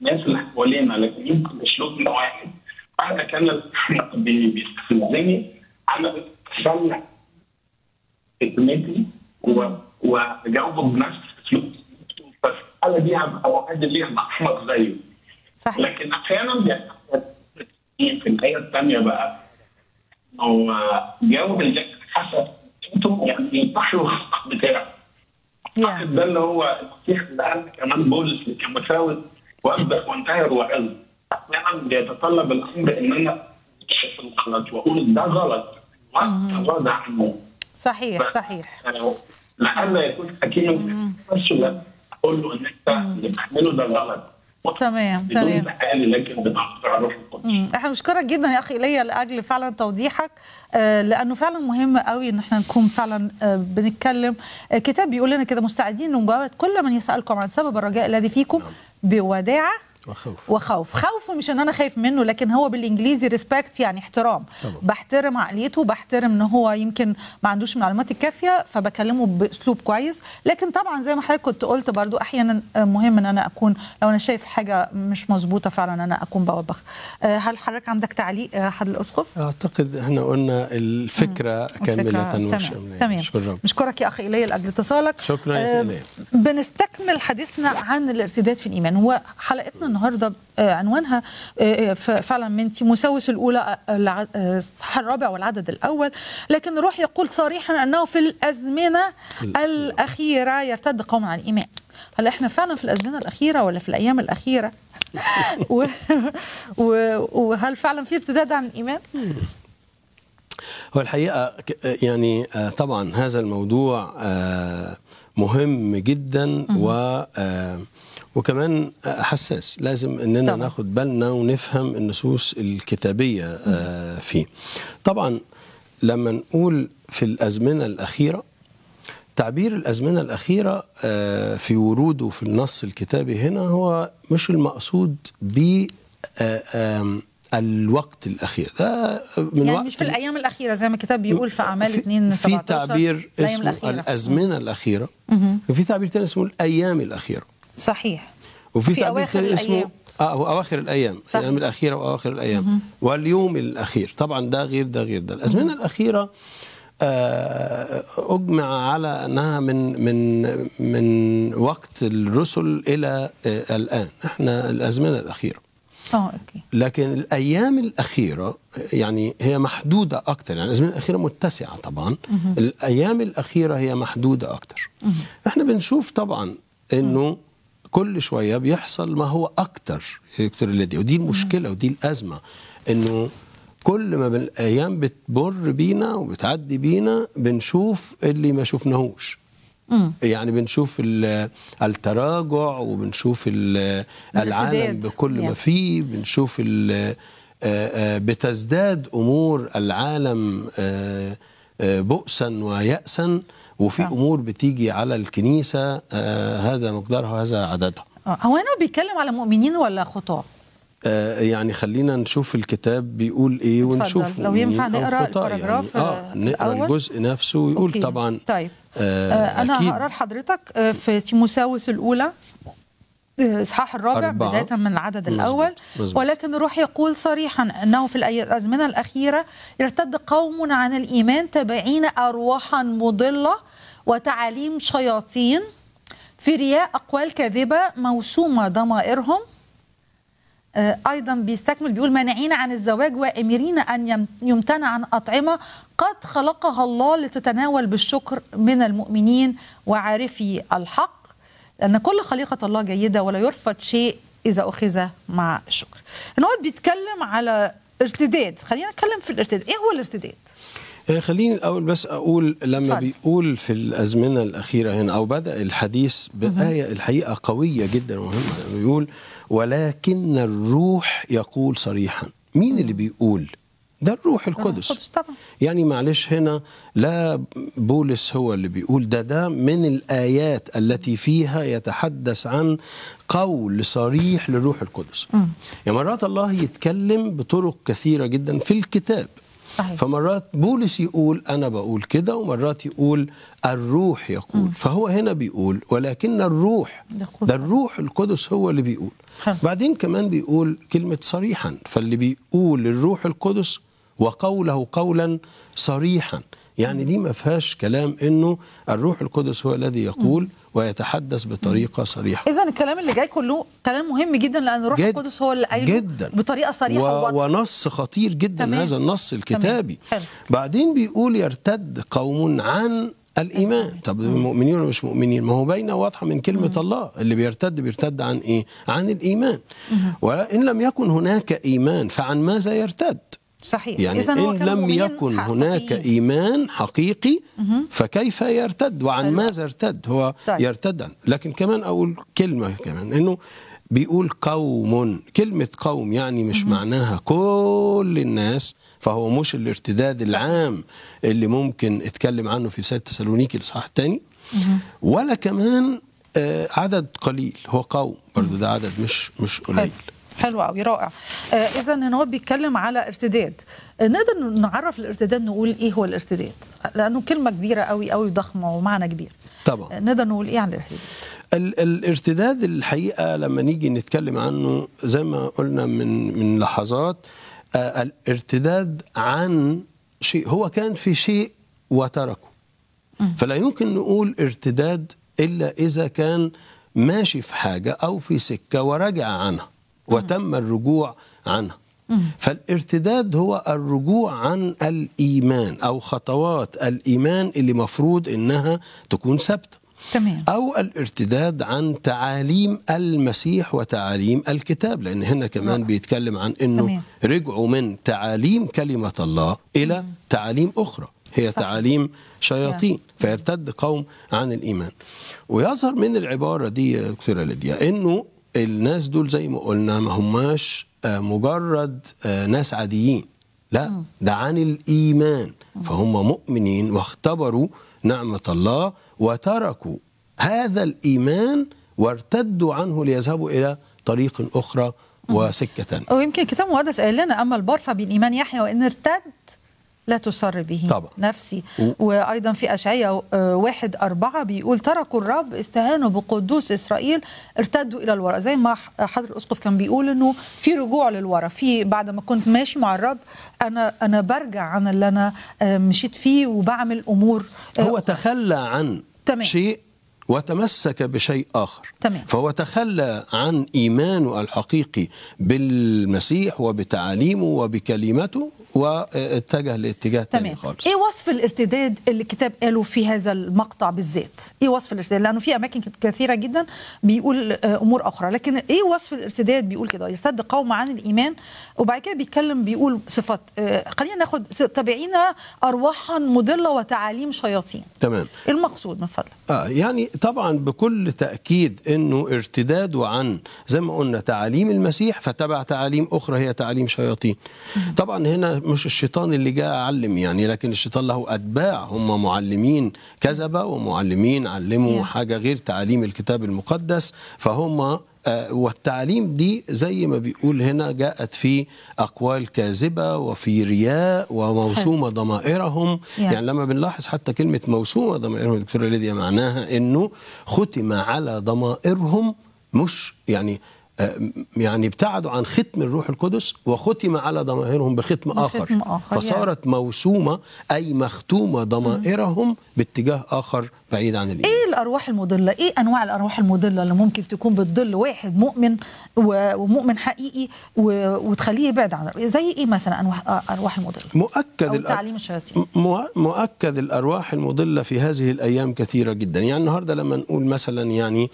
S8: الناس اللي حوالينا لكن يمكن اسلوبنا واحد بعد كان بي- بيستفزني أنا بتسلح حكمتي و- واجاوبه بنفس اسلوب ففي الحاله دي هبقى واحد ليه هبقى احمق زيه.
S2: صحيح.
S8: لكن أحيانا في الايه الثانية بقى إنه جاوب الجاهل حسب أنتم يعني يطحوا الخطا بتاعه أعتقد ده اللي هو المسيح اللي قال كمان بولس كمساوي وأبدأ وانتهر واعظ أحيانا بيتطلب الأمر إن أنا اكتشف الغلط وأقول ده غلط واتغاضى عنه.
S2: صحيح صحيح.
S8: لعل يكون حكيم نفسه أقول له إن أنت اللي بتعمله ده غلط.
S2: تمام تمام.
S8: لكن.
S2: إحنا بنشكرك جدا يا أخي ايليا لأجل فعلا توضيحك آه، لأنه فعلا مهم قوي إن إحنا نكون فعلا آه، بنتكلم. آه، كتاب بيقول لنا كده مستعدين لمجاوبة كل من يسألكم عن سبب الرجاء الذي فيكم بوداعة.
S3: وخوف.
S2: وخوف. خوف مش إن أنا خايف منه لكن هو بالإنجليزي ريسبكت يعني احترام.
S3: طبعا.
S2: بحترم عقليته بحترم إن هو يمكن ما عندوش المعلومات الكافية فبكلمه بأسلوب كويس. لكن طبعا زي ما حضرتك كنت قلت برضو أحيانا مهم إن أنا أكون لو أنا شايف حاجة مش مظبوطة فعلا أنا أكون بوبخ آه، هل حضرتك عندك تعليق؟ آه، حد الأسقف؟
S3: أعتقد إحنا قلنا الفكرة كاملة
S2: الفكرة- تمام.
S3: شكرا. رب
S2: نشكرك يا أخي ايليا لأجل اتصالك.
S3: شكرا يا أخي
S2: آه،. بنستكمل حديثنا عن الارتداد في الإيمان. هو حلقتنا النهارده آه، عنوانها آه، آه، فعلا من تيموساوس الأولى آه، الع- آه، الصح الرابع والعدد الأول. لكن الروح يقول صريحا أنه في الأزمنة الأخيرة. يرتد قوم عن الإيمان. هل إحنا فعلا في الأزمنة الأخيرة ولا في الأيام الأخيرة؟ و... و... وهل فعلا في ارتداد عن الإيمان؟
S3: هو الحقيقة يعني طبعا هذا الموضوع مهم جدا و وكمان حساس. لازم إننا
S2: طبعاً.
S3: ناخد بالنا ونفهم النصوص الكتابية آه، فيه. طبعا لما نقول في الأزمنة الأخيرة تعبير الأزمنة الأخيرة آه، في وروده في النص الكتابي هنا هو مش المقصود ب آه، الوقت الأخير. ده من
S2: يعني
S3: وقت
S2: مش في الأيام الأخيرة زي ما الكتاب بيقول في أعمال
S3: في-
S2: 2
S3: في
S2: 17
S3: تعبير
S2: الأيام
S3: اسمه
S2: الأخيرة.
S3: الأزمنة الأخيرة. وفي تعبير تاني اسمه الأيام الأخيرة.
S2: صحيح.
S3: وفي
S2: في
S3: تعبير
S2: أواخر
S3: تاني اسمه
S2: الأيام.
S3: آه هو أواخر الأيام.
S2: صحيح.
S3: الأيام الأخيرة وأواخر الأيام. واليوم الأخير. طبعا ده غير ده غير ده. الأزمنة الأخيرة آه، أجمع على أنها من من من وقت الرسل إلى آه، الآن. إحنا الأزمنة الأخيرة.
S2: آه أوكي.
S3: لكن الأيام الأخيرة يعني هي محدودة أكثر يعني الأزمنة الأخيرة متسعة طبعا. الأيام الأخيرة هي محدودة أكثر إحنا بنشوف طبعا إنه كل شوية بيحصل ما هو أكتر دكتور ليديا ودي المشكلة ودي الأزمة إنه كل ما الأيام بتمر بينا وبتعدي بينا بنشوف اللي ما شفناهوش يعني بنشوف ال- التراجع وبنشوف ال- العالم. بكل ما. فيه بنشوف آه، آه، بتزداد أمور العالم آه، بؤسا ويأسا وفي
S2: نعم.
S3: أمور بتيجي على الكنيسة آه، هذا مقدارها وهذا عددها
S2: آه، هو هنا بيتكلم على مؤمنين ولا خطاة؟
S3: آه، يعني خلينا نشوف الكتاب بيقول
S2: إيه.
S3: ونشوف
S2: لو ينفع نقرأ
S3: حتى
S2: ال paragraph،
S3: يعني.
S2: آه، نقرأ؟
S3: الجزء نفسه ويقول
S2: okay.
S3: طبعا
S2: طيب
S3: آه
S2: آه
S3: أنا.
S2: هقرأ لحضرتك آه، في تيموساوس الأولى آه، إصحاح الرابع
S3: أربعة.
S2: بداية من العدد
S3: مظبوط،
S2: الأول
S3: مظبوط.
S2: ولكن الروح يقول صريحا أنه في الأزمنة الأخيرة يرتد قوم عن الإيمان تابعين ارواحا مضلة وتعاليم شياطين في رياء أقوال كاذبة موسومة ضمائرهم. آه، أيضا بيستكمل بيقول مانعين عن الزواج وأمرين أن يم- يمتنع عن أطعمة قد خلقها الله لتتناول بالشكر من المؤمنين وعارفي الحق لأن كل خليقة الله جيدة ولا يرفض شيء إذا أخذ مع الشكر. ان هو بيتكلم على ارتداد. خلينا نتكلم في الارتداد. إيه هو الارتداد؟
S3: خليني الأول بس أقول لما
S2: اتفضل.
S3: بيقول في الأزمنة الأخيرة هنا أو بدأ الحديث بآية الحقيقة قوية جدا ومهمة بيقول ولكن الروح يقول صريحا. مين اللي بيقول؟ ده الروح القدس.
S2: القدس طبعا.
S3: يعني معلش هنا لا بولس هو اللي بيقول ده ده من الآيات التي فيها يتحدث عن قول صريح للروح القدس. يعني مرات الله يتكلم بطرق كثيرة جدا في الكتاب.
S2: صحيح.
S3: فمرات بولس يقول أنا بقول كده ومرات يقول الروح يقول. فهو هنا بيقول ولكن الروح
S2: يقول
S3: ده الروح القدس هو اللي بيقول.
S2: حلو.
S3: بعدين كمان بيقول كلمة صريحا فاللي بيقول الروح القدس وقوله قولا صريحا. يعني دي ما فيهاش كلام إنه الروح القدس هو الذي يقول. ويتحدث بطريقة صريحة.
S2: اذا الكلام اللي جاي كله كلام مهم جدا لأن الروح
S3: جد-
S2: القدس هو اللي قايله
S3: جدا.
S2: بطريقة صريحة
S3: و... ونص خطير جدا
S2: تمام.
S3: هذا النص الكتابي.
S2: حلو.
S3: بعدين بيقول يرتد قوم عن الإيمان. طب مؤمنين ولا مش مؤمنين؟ ما هو باينة واضحة من كلمة الله. اللي بيرتد بيرتد عن إيه؟ عن الإيمان. وإن لم يكن هناك إيمان فعن ماذا يرتد؟
S2: صحيح.
S3: يعني إن لم يكن. هناك إيمان حقيقي فكيف يرتد؟ وعن
S2: حلو.
S3: ماذا ارتد؟ هو
S2: طيب.
S3: يرتد لكن كمان أقول كلمة كمان إنه بيقول قوم. كلمة قوم يعني مش معناها كل الناس فهو مش الارتداد العام اللي ممكن اتكلم عنه في سيد تسالونيكي الإصحاح الثاني ولا كمان آه، عدد قليل. هو قوم برضو ده عدد مش مش قليل.
S2: حلو. قوي رائع. آه اذا هنا هو بيتكلم على ارتداد. آه نقدر نعرف الارتداد نقول إيه هو الارتداد؟ لأنه كلمة كبيرة قوي قوي ضخمه ومعنى كبير.
S3: طبعا.
S2: آه نقدر نقول إيه عن الارتداد؟
S3: ال- الارتداد الحقيقة لما نيجي نتكلم عنه زي ما قلنا من من لحظات آه، الارتداد عن شيء هو كان في شيء وتركه. فلا يمكن نقول ارتداد إلا إذا كان ماشي في حاجة أو في سكة ورجع عنها. وتم الرجوع عنها. فالارتداد هو الرجوع عن الإيمان أو خطوات الإيمان اللي مفروض إنها تكون ثابتة.
S2: تمام.
S3: أو الارتداد عن تعاليم المسيح وتعاليم الكتاب لأن هنا كمان
S2: رائع.
S3: بيتكلم عن أنه
S2: تمام.
S3: رجعوا من تعاليم كلمة الله إلى تعاليم أخرى. هي
S2: صح.
S3: تعاليم شياطين. فيرتد قوم عن الإيمان. ويظهر من العبارة دي يا دكتورة ليديا أنه الناس دول زي ما قلنا ما هماش آه، مجرد آه، ناس عاديين. لا ده عن الإيمان. فهم مؤمنين واختبروا نعمة الله وتركوا هذا الإيمان وارتدوا عنه ليذهبوا إلى طريق أخرى وسكة.
S2: ويمكن الكتاب المقدس قال لنا أما البار فبالايمان يحيى وإن ارتد لا تسر به
S3: طبعا.
S2: نفسي
S3: و-
S2: وأيضا في أشعياء آه، واحد أربعة بيقول تركوا الرب استهانوا بقدوس إسرائيل ارتدوا إلى الوراء زي ما حضر الاسقف كان بيقول إنه في رجوع للوراء في بعد ما كنت ماشي مع الرب أنا أنا برجع عن اللي أنا آه، مشيت فيه وبعمل أمور آه،
S3: هو تخلى عن
S2: تمام.
S3: شيء وتمسك بشيء آخر.
S2: تمام.
S3: فهو تخلى عن إيمانه الحقيقي بالمسيح وبتعاليمه وبكلمته واتجه لاتجاه تاني
S2: تمام.
S3: خالص.
S2: إيه وصف الارتداد اللي الكتاب قاله في هذا المقطع بالذات؟ إيه وصف الارتداد؟ لأنه في أماكن كثيرة جدا بيقول آه، أمور أخرى. لكن إيه وصف الارتداد بيقول كده؟ يرتد قوم عن الإيمان وبعد كده بيتكلم بيقول صفات آه، خلينا ناخد تابعين ارواحا مضلة وتعاليم شياطين.
S3: تمام.
S2: إيه المقصود من فضلك؟
S3: آه يعني طبعا بكل تأكيد أنه ارتداده عن زي ما قلنا تعاليم المسيح فتبع تعاليم أخرى هي تعاليم شياطين. طبعا هنا مش الشيطان اللي جاء علم يعني لكن الشيطان له أتباع. هم معلمين كذبة ومعلمين علموا. حاجة غير تعاليم الكتاب المقدس فهم والتعليم دي زي ما بيقول هنا جاءت في أقوال كاذبة وفي رياء وموسومة ضمائرهم
S2: يعني.
S3: يعني لما بنلاحظ حتى كلمة موسومة ضمائرهم دكتورة ليديا معناها أنه ختم على ضمائرهم مش يعني آه، يعني ابتعدوا عن ختم الروح القدس وختم على ضمائرهم بختم آخر,
S2: بختم آخر،
S3: فصارت موسومة أي مختومة ضمائرهم باتجاه آخر بعيد عن الإيمان.
S2: إيه الأرواح المضلة؟ إيه أنواع الأرواح المضلة اللي ممكن تكون بتضل واحد مؤمن ومؤمن حقيقي وتخليه يبعد عن زي إيه مثلا انواع أرواح المضلة؟
S3: مؤكد
S2: أو
S3: الأر-
S2: تعليم الشياطين.
S3: مؤكد الأرواح المضلة في هذه الأيام كثيرة جدا. يعني النهارده لما نقول مثلا يعني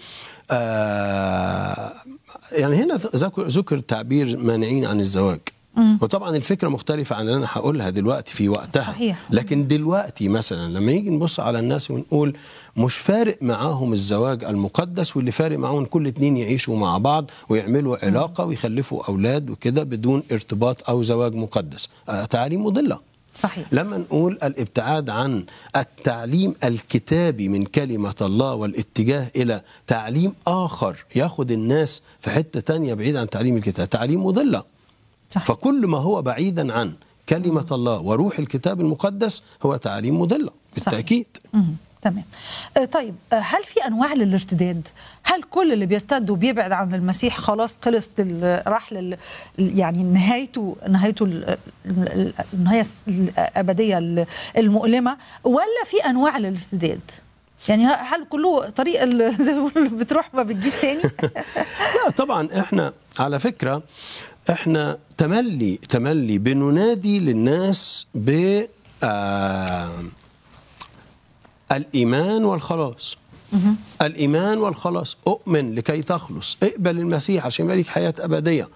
S3: آه يعني هنا ذكر تعبير مانعين عن الزواج. وطبعا الفكرة مختلفة عن اللي أنا هقولها دلوقتي في وقتها.
S2: صحيح.
S3: لكن دلوقتي مثلا لما يجي نبص على الناس ونقول مش فارق معاهم الزواج المقدس واللي فارق معاهم كل اتنين يعيشوا مع بعض ويعملوا علاقة ويخلفوا أولاد وكده بدون ارتباط أو زواج مقدس. آه تعاليم مضلة.
S2: صحيح.
S3: لما نقول الابتعاد عن التعليم الكتابي من كلمة الله والاتجاه إلى تعليم آخر ياخد الناس في حتة تانية بعيد عن تعليم الكتاب تعليم مضلة.
S2: صحيح.
S3: فكل ما هو بعيدا عن كلمة الله وروح الكتاب المقدس هو تعليم مضلة بالتأكيد.
S2: مم. تمام. آه، طيب آه، هل في أنواع للارتداد؟ هل كل اللي بيرتد وبيبعد عن المسيح خلاص خلص راح لل يعني نهايته نهايته ال- ال- النهاية الأبدية ال- المؤلمة ولا في أنواع للارتداد؟ يعني هل كله طريق زي ما بتروح ما بتجيش تاني؟
S3: لا طبعا إحنا على فكرة إحنا تملي تملي بننادي للناس ب آه الإيمان والخلاص. الإيمان والخلاص. أؤمن لكي تخلص. اقبل المسيح عشان يبقى لك حياة أبدية.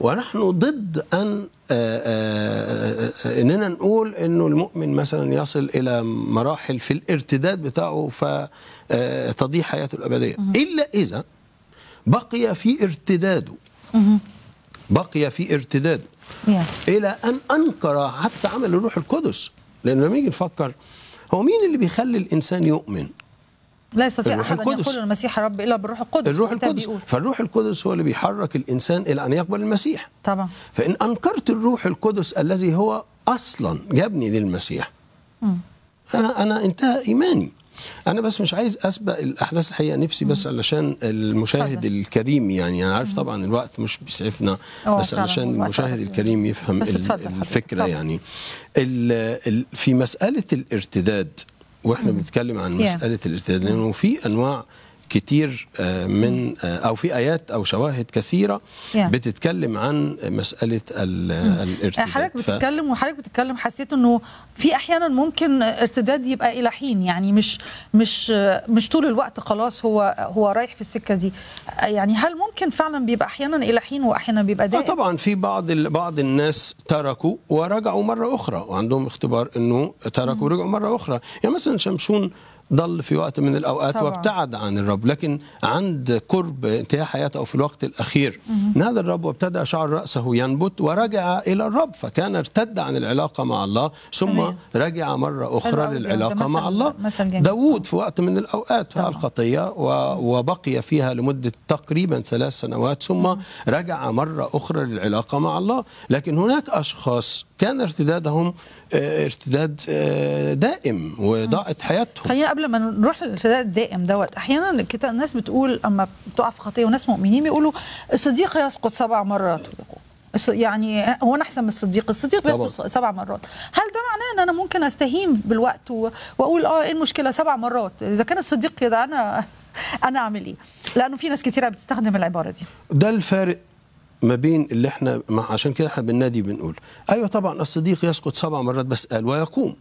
S3: ونحن ضد أن آه، آه، آه، إننا نقول إنه المؤمن مثلا يصل إلى مراحل في الارتداد بتاعه فتضيع حياته الأبدية. إلا إذا بقي في ارتداده. بقي في ارتداده. إلى أن أنكر حتى عمل الروح القدس. لأن لما نيجي نفكر هو مين اللي بيخلي الإنسان يؤمن؟
S2: لا يستطيع أحد
S3: أن.
S2: يقول المسيح رب إلا بالروح القدس.
S3: الروح القدس.
S2: بيقول.
S3: فالروح القدس هو اللي بيحرك الإنسان إلى أن يقبل المسيح.
S2: طبعا.
S3: فإن أنكرت الروح القدس الذي هو أصلا جابني للمسيح أنا أنا انتهى إيماني. أنا بس مش عايز أسبق الأحداث الحقيقة نفسي بس علشان المشاهد. الكريم يعني أنا عارف طبعا الوقت مش بيسعفنا
S2: آه
S3: بس علشان المشاهد. الكريم يفهم
S2: الفكرة.
S3: يعني في مسألة الارتداد وإحنا بنتكلم عن. مسألة الارتداد لأنه في أنواع كتير آه، من آه، أو في آيات أو شواهد
S2: كثيرة.
S3: بتتكلم عن مسألة ال- الارتداد.
S2: حضرتك بتتكلم وحضرتك بتتكلم حسيت إنه في أحيانا ممكن ارتداد يبقى إلى حين يعني مش مش مش طول الوقت خلاص هو هو رايح في السكة دي. يعني هل ممكن فعلا بيبقى أحيانا إلى حين وأحيانا بيبقى دائم؟
S3: طبعا في بعض بعض الناس تركوا ورجعوا مرة أخرى وعندهم اختبار إنه تركوا ورجعوا مرة أخرى. يعني مثلا شمشون ضل في وقت من الأوقات
S2: طبعاً.
S3: وابتعد عن الرب لكن عند قرب انتهاء حياته أو في الوقت الأخير نادى الرب وابتدى شعر رأسه ينبت ورجع إلى الرب فكان ارتد عن العلاقة مع الله ثم
S2: تمام.
S3: رجع
S2: ده، ده
S3: للعلاقة مع الله. داوود في وقت من الأوقات
S2: طبعاً.
S3: فعل خطية و- وبقي فيها لمدة تقريبا ثلاث سنوات ثم رجع مرة أخرى للعلاقة مع الله لكن هناك أشخاص كان ارتدادهم آه، ارتداد آه، دائم وضاعت حياتهم.
S2: خلينا قبل ما نروح للارتداد الدائم دوت أحيانا الناس بتقول أما بتقع في خطيه وناس مؤمنين بيقولوا الصديق يسقط سبع مرات. يعني هو أنا أحسن من الصديق الصديق. بياخد سبع مرات. هل ده معناه إن أنا ممكن أستهين بالوقت وأقول آه إيه المشكلة؟ سبع مرات. إذا كان الصديق كده أنا أنا أعمل إيه؟ لأنه في ناس كتيرة بتستخدم العبارة دي.
S3: ده الفارق ما بين اللي إحنا مع عشان كده إحنا بالنادي بنقول. أيوه طبعا الصديق يسقط سبع مرات بس قال ويقوم.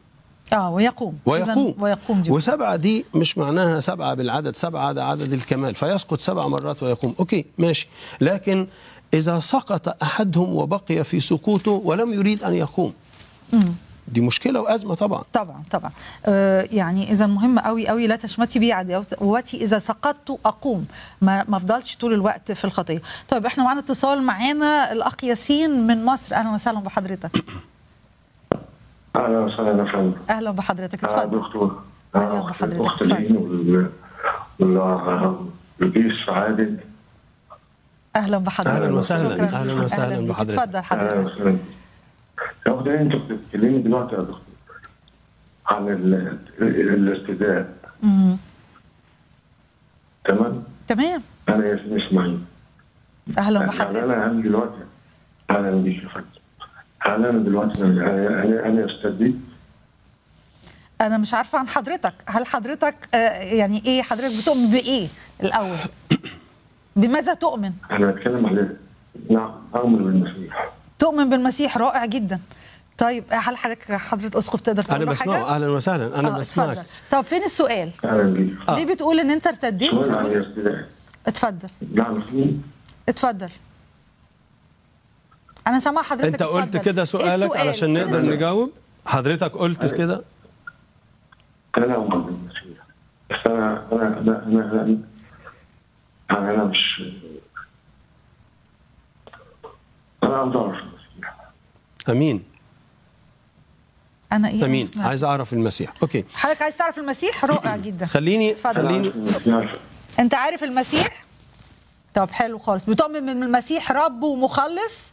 S2: آه ويقوم.
S3: ويقوم.
S2: ويقوم دي
S3: وسبعة دي مش معناها سبعة بالعدد سبعة ده عدد الكمال. فيسقط سبع مرات ويقوم. أوكي ماشي. لكن إذا سقط أحدهم وبقي في سقوطه ولم يريد أن يقوم. دي مشكلة وأزمة طبعا.
S2: طبعا طبعا. آه يعني إذا مهم قوي قوي لا تشمتي بي عدوتي إذا سقطت أقوم. ما ما أفضلش طول الوقت في الخطية. طيب إحنا معانا اتصال معانا الأخ ياسين من مصر. أهلا وسهلا بحضرتك.
S9: أهلا وسهلا يا فندم.
S2: أهلا بحضرتك.
S9: آه،
S2: اتفضل.
S9: دكتور.
S2: أهلا
S9: آه، أخت
S2: بحضرتك،
S9: أخت والجيش عادل.
S2: أهلا بحضرتك.
S3: أهلاً وسهلاً،
S2: شكراً.
S3: أهلاً وسهلاً. بحضرتك.
S2: اتفضل
S9: أهلا
S2: حضرتك
S9: يا اخت لين انت بتتكلمي دلوقتي يا دكتور عن ال- الارتداد
S2: مم.
S9: تمام؟
S2: تمام.
S9: أنا ياسين إسماعيل.
S2: أهلا
S9: يعني
S2: بحضرتك.
S9: أنا هم دلوقتي. أهلا بيك يا فندم هل أنا دلوقتي. أنا أنا استديت
S2: أنا مش عارفة عن حضرتك. هل حضرتك آه يعني إيه؟ حضرتك بتؤمن بإيه الأول؟ بماذا تؤمن؟
S9: أنا بتكلم على نعم أؤمن بالمسيح.
S2: تؤمن بالمسيح رائع جدا. طيب هل حضرتك حضرة اسقف تقدر تقول
S3: أنا بسمعه. أهلا وسهلا. أنا
S2: آه،
S3: بسمعك.
S2: اتفضل. طب فين السؤال؟
S9: أهلا بيك.
S3: آه.
S2: ليه بتقول إن أنت ارتديت؟ اتفضل.
S9: نعم في
S2: اتفضل. أنا سامع حضرتك
S3: أنت قلت
S2: اتفضل.
S3: كده
S2: إيه
S3: سؤالك
S2: السؤال؟
S3: علشان
S2: فين
S3: نقدر
S2: السؤال؟
S3: نجاوب؟ حضرتك قلت كده؟
S9: أنا اؤمن بالمسيح بس أنا أنا أنا أنا أنا, أنا, أنا مش أنا عاوز اعرف
S3: أمين
S2: أنا إيه سمعت.
S3: عايز أعرف المسيح. أوكي.
S2: حضرتك عايز تعرف المسيح؟ رائع جدا.
S3: خليني
S2: اتفضل.
S3: خليني
S2: أنت عارف المسيح؟ طب حلو خالص. بتؤمن من المسيح رب ومخلص؟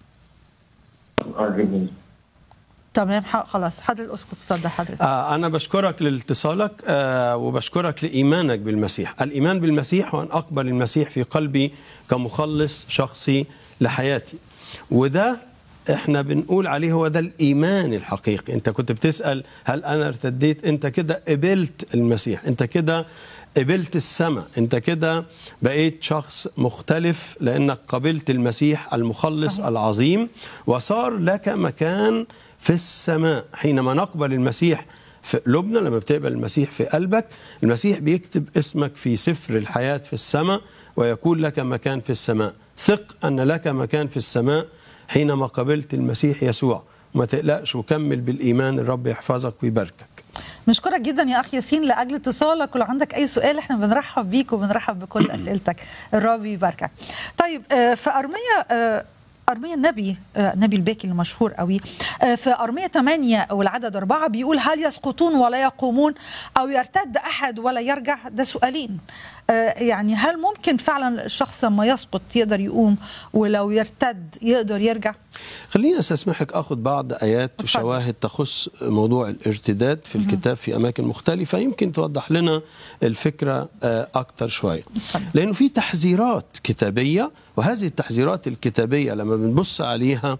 S2: تمام خلاص. حضر الاسقف اتفضل حضرتك.
S3: آه أنا بشكرك لاتصالك آه وبشكرك لإيمانك بالمسيح. الإيمان بالمسيح وأن أقبل المسيح في قلبي كمخلص شخصي لحياتي. وده إحنا بنقول عليه هو ده الإيمان الحقيقي. أنت كنت بتسأل هل أنا ارتديت؟ أنت كده قبلت المسيح. أنت كده قبلت السماء. أنت كده بقيت شخص مختلف لأنك قبلت المسيح المخلص
S2: صحيح.
S3: العظيم وصار لك مكان في السماء. حينما نقبل المسيح في قلوبنا لما بتقبل المسيح في قلبك المسيح بيكتب اسمك في سفر الحياة في السماء ويكون لك مكان في السماء. ثق أن لك مكان في السماء حينما قبلت المسيح يسوع. وما تقلقش وكمل بالإيمان الرب يحفظك ويباركك.
S2: نشكرك جدا يا أخ ياسين لأجل اتصالك ولو عندك أي سؤال إحنا بنرحب بيك وبنرحب بكل أسئلتك. الرب يباركك. طيب آه، في ارميه آه، أرمية النبي آه، النبي الباكي المشهور قوي في أرمية 8 والعدد أربعة بيقول هل يسقطون ولا يقومون أو يرتد أحد ولا يرجع؟ ده سؤالين. يعني هل ممكن فعلا الشخص لما يسقط يقدر يقوم ولو يرتد يقدر يرجع؟
S3: خليني استسمحك آخذ بعض
S2: آيات.
S3: وشواهد تخص موضوع الارتداد في الكتاب في أماكن مختلفة يمكن توضح لنا الفكرة آه، أكتر شوية. لأنه في تحذيرات كتابية وهذه التحذيرات الكتابية لما بنبص عليها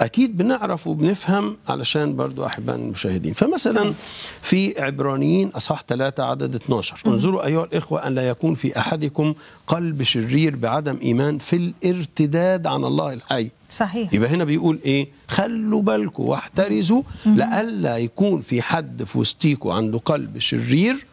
S3: أكيد بنعرف وبنفهم علشان برضو احبائنا المشاهدين. فمثلا في عبرانيين أصحاح 3 عدد 12 انظروا أيها الإخوة أن لا يكون في أحدكم قلب شرير بعدم إيمان في الارتداد عن الله الحي.
S2: صحيح.
S3: يبقى هنا بيقول إيه؟ خلوا بالكم واحترزوا لئلا يكون في حد في وسطيكوا عنده قلب شرير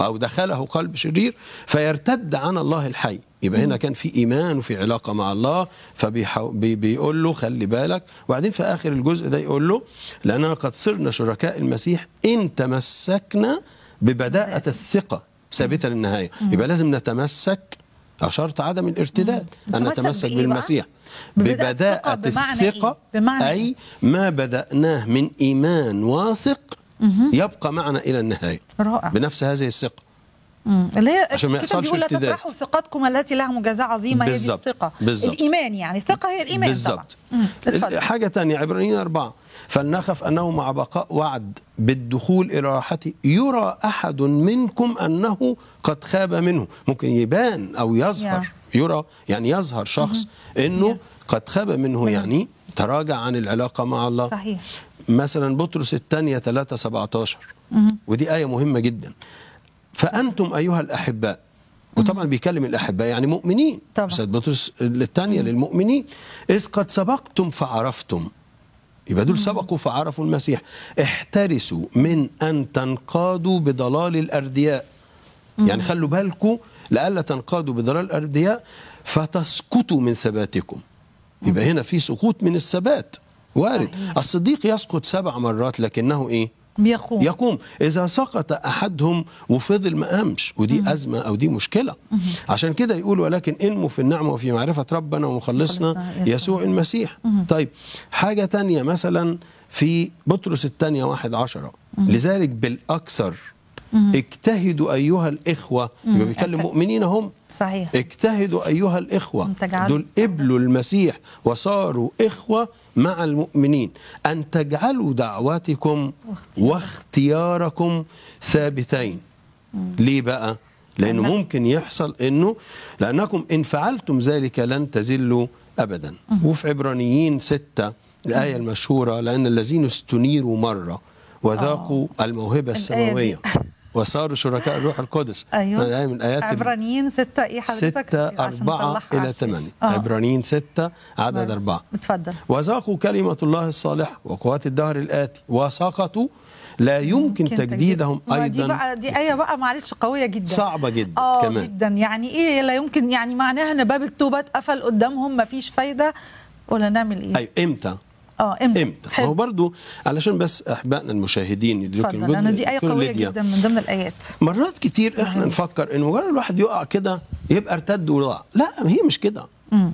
S3: أو دخله قلب شرير فيرتد عن الله الحي. يبقى هنا كان في إيمان وفي علاقة مع الله فبيقول له خلي بالك. وبعدين في آخر الجزء ده يقول له لأننا قد صرنا شركاء المسيح إن تمسكنا ببداءة الثقة. ثابتة للنهاية يبقى لازم نتمسك شرط عدم الارتداد أن
S2: نتمسك؟
S3: بالمسيح
S2: ببداءة الثقة إيه؟
S3: الثقة
S2: بمعنى
S3: أي
S2: إيه؟
S3: ما بدأناه من إيمان واثق يبقى معنا إلى النهاية
S2: رائع
S3: بنفس هذه الثقة
S2: مم. اللي هي
S3: عشان ما يحصلش
S2: بيقول لا. تطرحوا ثقتكم التي لها مجازاة عظيمة هي دي
S3: بالظبط.
S2: الثقة
S3: بالظبط.
S2: الإيمان يعني الثقة هي الإيمان
S3: بالظبط
S2: مم.
S3: حاجة تانية عبرانيين أربعة فلنخف أنه مع بقاء وعد بالدخول إلى راحته يرى أحد منكم أنه قد خاب منه. ممكن يبان أو يظهر. يرى يعني يظهر شخص أنه قد خاب منه يعني تراجع عن العلاقة مع الله.
S2: صحيح.
S3: مثلا بطرس الثانية 3 17 ودي آية مهمة جدا. فأنتم أيها الأحباء وطبعا بيكلم الأحباء يعني مؤمنين.
S2: طبعا.
S3: بطرس الثانية للمؤمنين. إذ قد سبقتم فعرفتم. يبقى دول سبقوا فعرفوا المسيح. احترسوا من أن تنقادوا بضلال الأردياء. يعني خلوا بالكم لئلا تنقادوا بضلال الأردياء فتسقطوا من ثباتكم يبقى هنا في سقوط من الثبات وارد. الصديق يسقط سبع مرات لكنه إيه؟
S2: بيقوم
S3: يقوم. إذا سقط أحدهم وفضل ما قامش ودي أزمة أو دي مشكلة. عشان كده يقول ولكن انموا في النعمة وفي معرفة ربنا ومخلصنا
S2: مخلصنا يسوع.
S3: المسيح. طيب حاجة تانية مثلا في بطرس الثانية واحد عشرة. لذلك بالأكثر اجتهدوا أيها الإخوة يبقى بيكلم
S2: أنت-
S3: مؤمنين هم.
S2: صحيح.
S3: اجتهدوا أيها الإخوة.
S2: أن تجعلوا-
S3: دول قبلوا المسيح وصاروا إخوة مع المؤمنين. أن تجعلوا دعواتكم
S2: واختياركم.
S3: واختياركم ثابتين. ليه بقى؟ لأنه
S2: لأن-
S3: ممكن يحصل إنه لأنكم إن فعلتم ذلك لن تزلوا ابدا. وفي عبرانيين ستة الآية المشهورة لأن الذين استنيروا مرة وذاقوا الموهبة
S2: الآية دي.
S3: السماوية. وصاروا شركاء الروح القدس.
S2: أيوة.
S3: هذه من الايات ال-
S2: عبرانيين ستة إيه حضرتك؟
S3: ستة
S2: عشان
S3: أربعة
S2: نطلعها على
S3: إلى
S2: الشاشة.
S3: ثمانية.
S2: آه.
S3: عبرانيين ستة عدد
S2: نعم.
S3: أربعة.
S2: اتفضل
S3: وذاقوا كلمة الله الصالحة وقوات الدهر الآتي. وسقطوا لا يمكن
S2: يمكن
S3: تجديدهم
S2: ما دي بقى دي آية بقى معلش قوية جدا.
S3: صعبة جدا
S2: آه
S3: كمان.
S2: جدا. يعني إيه لا يمكن؟ يعني معناها إن باب التوبة اتقفل قدامهم مفيش فايدة. ولا نعمل إيه؟
S3: أيوة إمتى؟
S2: آه إمتى؟
S3: إمتى؟ هو برضو علشان بس أحبائنا المشاهدين يدركوا
S2: أنا دي قوية
S3: ليديا،
S2: جدا من ضمن الآيات.
S3: مرات كتير
S2: إحنا.
S3: نفكر ان مجرد الواحد يقع كده يبقى ارتد وضاع لا هي مش كده.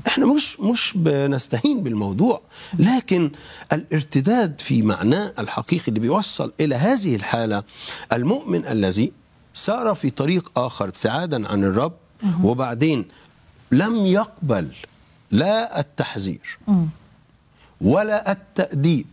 S3: إحنا مش مش بنستهين بالموضوع لكن الارتداد في معناه الحقيقي اللي بيوصل إلى هذه الحالة المؤمن الذي سار في طريق آخر ابتعادا عن الرب وبعدين لم يقبل لا التحذير. ولا التأديب.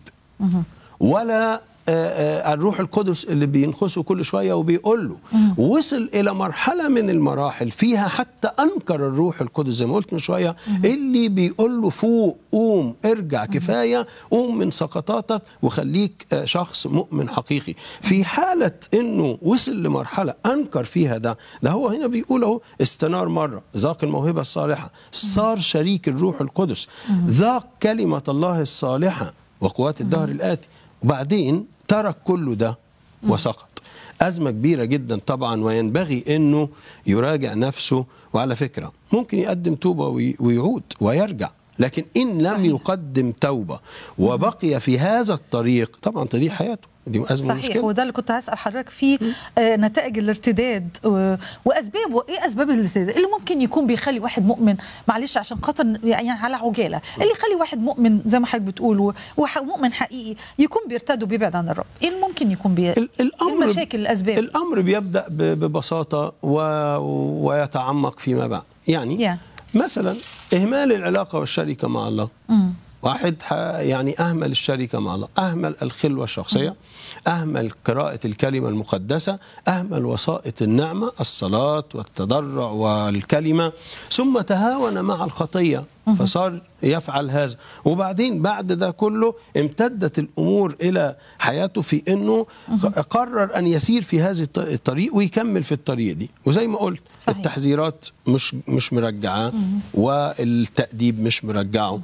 S3: ولا الروح القدس اللي بينخسه كل شوية وبيقول له وصل إلى مرحلة من المراحل فيها حتى أنكر الروح القدس زي ما قلت من شوية اللي بيقول له فوق قوم ارجع كفاية قوم من سقطاتك وخليك آه، شخص مؤمن حقيقي. في حالة إنه وصل لمرحلة أنكر فيها ده ده هو هنا بيقول أهو استنار مرة ذاق الموهبة الصالحة صار شريك الروح القدس. ذاق كلمة الله الصالحة وقوات الدهر الآتي. وبعدين ترك كل ده وسقط. أزمة كبيرة جدا طبعا وينبغي أنه يراجع نفسه. وعلى فكرة ممكن يقدم توبة وي- ويعود ويرجع. لكن إن لم
S2: صحيح.
S3: يقدم توبة وبقي في هذا الطريق طبعا تضيع حياته. دي أزمة
S2: صحيح.
S3: مشكلة.
S2: وده اللي كنت هسأل حضرتك فيه آه نتائج الارتداد واسبابه إيه أسباب الارتداد؟ اللي ممكن يكون بيخلي واحد مؤمن؟ معلش عشان خاطر يعني على عجالة. اللي يخلي واحد مؤمن زي ما حضرتك بتقول ومؤمن حقيقي يكون بيرتد وبيبعد عن الرب؟ إيه اللي ممكن يكون بي...
S3: ال- الأمر
S2: إيه المشاكل الأسباب؟
S3: الأمر بيبدأ ب- ببساطة و... ويتعمق فيما بعد. يعني
S2: Yeah.
S3: مثلا إهمال العلاقة والشركة مع الله. واحد يعني أهمل الشركة مع الله. أهمل الخلوة الشخصية. أهمل قراءة الكلمة المقدسة. أهمل وسائط النعمة الصلاة والتضرع والكلمة. ثم تهاون مع الخطية. فصار يفعل هذا. وبعدين بعد ده كله امتدت الأمور إلى حياته في إنه قرر أن يسير في هذه الط- الطريق ويكمل في الطريق دي. وزي ما قلت
S2: صحيح.
S3: التحذيرات مش مش مرجعاه والتأديب مش مرجعة.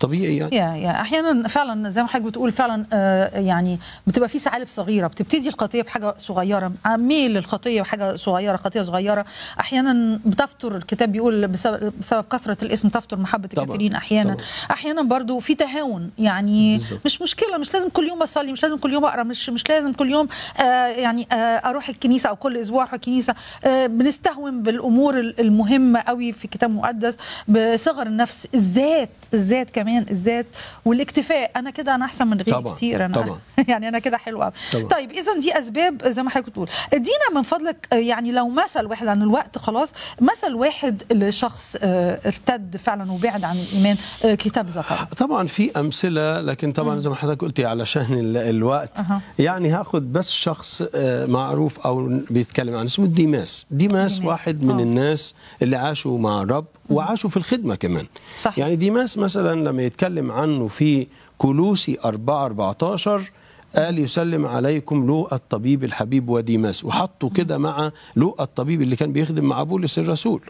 S3: طبيعي يعني.
S2: يا يا. أحيانا فعلا زي ما حضرتك بتقول فعلا آه يعني بتبقى في ثعالب صغيرة. بتبتدي الخطيه بحاجة صغيرة ميل للخطيه بحاجة صغيرة خطيه صغيرة. أحيانا بتفتر الكتاب بيقول بسبب, بسبب كثرة الاسم تفتر محبه
S3: طبعاً،
S2: الكثيرين أحيانا
S3: طبعاً.
S2: أحيانا برضو في تهاون يعني
S3: بالظبط.
S2: مش مشكلة مش لازم كل يوم أصلي مش لازم كل يوم أقرأ مش مش لازم كل يوم آه يعني آه أروح الكنيسة أو كل أسبوع أروح الكنيسة آه بنستهون بالأمور ال- المهمة قوي في الكتاب المقدس بصغر النفس الذات الذات كمان الذات والاكتفاء أنا كده أنا أحسن من غيري
S3: طبعاً،
S2: كتير أنا
S3: طبعاً.
S2: يعني أنا كده حلوة
S3: طبعاً.
S2: طيب اذا دي أسباب زي ما حضرتك بتقول ادينا من فضلك آه، يعني لو مثل واحد عن الوقت خلاص مثل واحد لشخص آه، ارتد فعلا بعد عن الإيمان آه، كتاب ذكر
S3: طبعا في أمثلة لكن طبعا زي ما حضرتك قلتي علشان ال- الوقت. يعني هاخد بس شخص آه، معروف أو بيتكلم عن اسمه ديماس ديماس
S2: ديماس.
S3: واحد من
S2: آه.
S3: الناس اللي عاشوا مع الرب وعاشوا في الخدمة كمان
S2: صح.
S3: يعني ديماس مثلا لما يتكلم عنه في كولوسي 4 14 قال يسلم عليكم لوقا الطبيب الحبيب وديماس. وحطوا كده مع لوقا الطبيب اللي كان بيخدم مع بولس الرسول.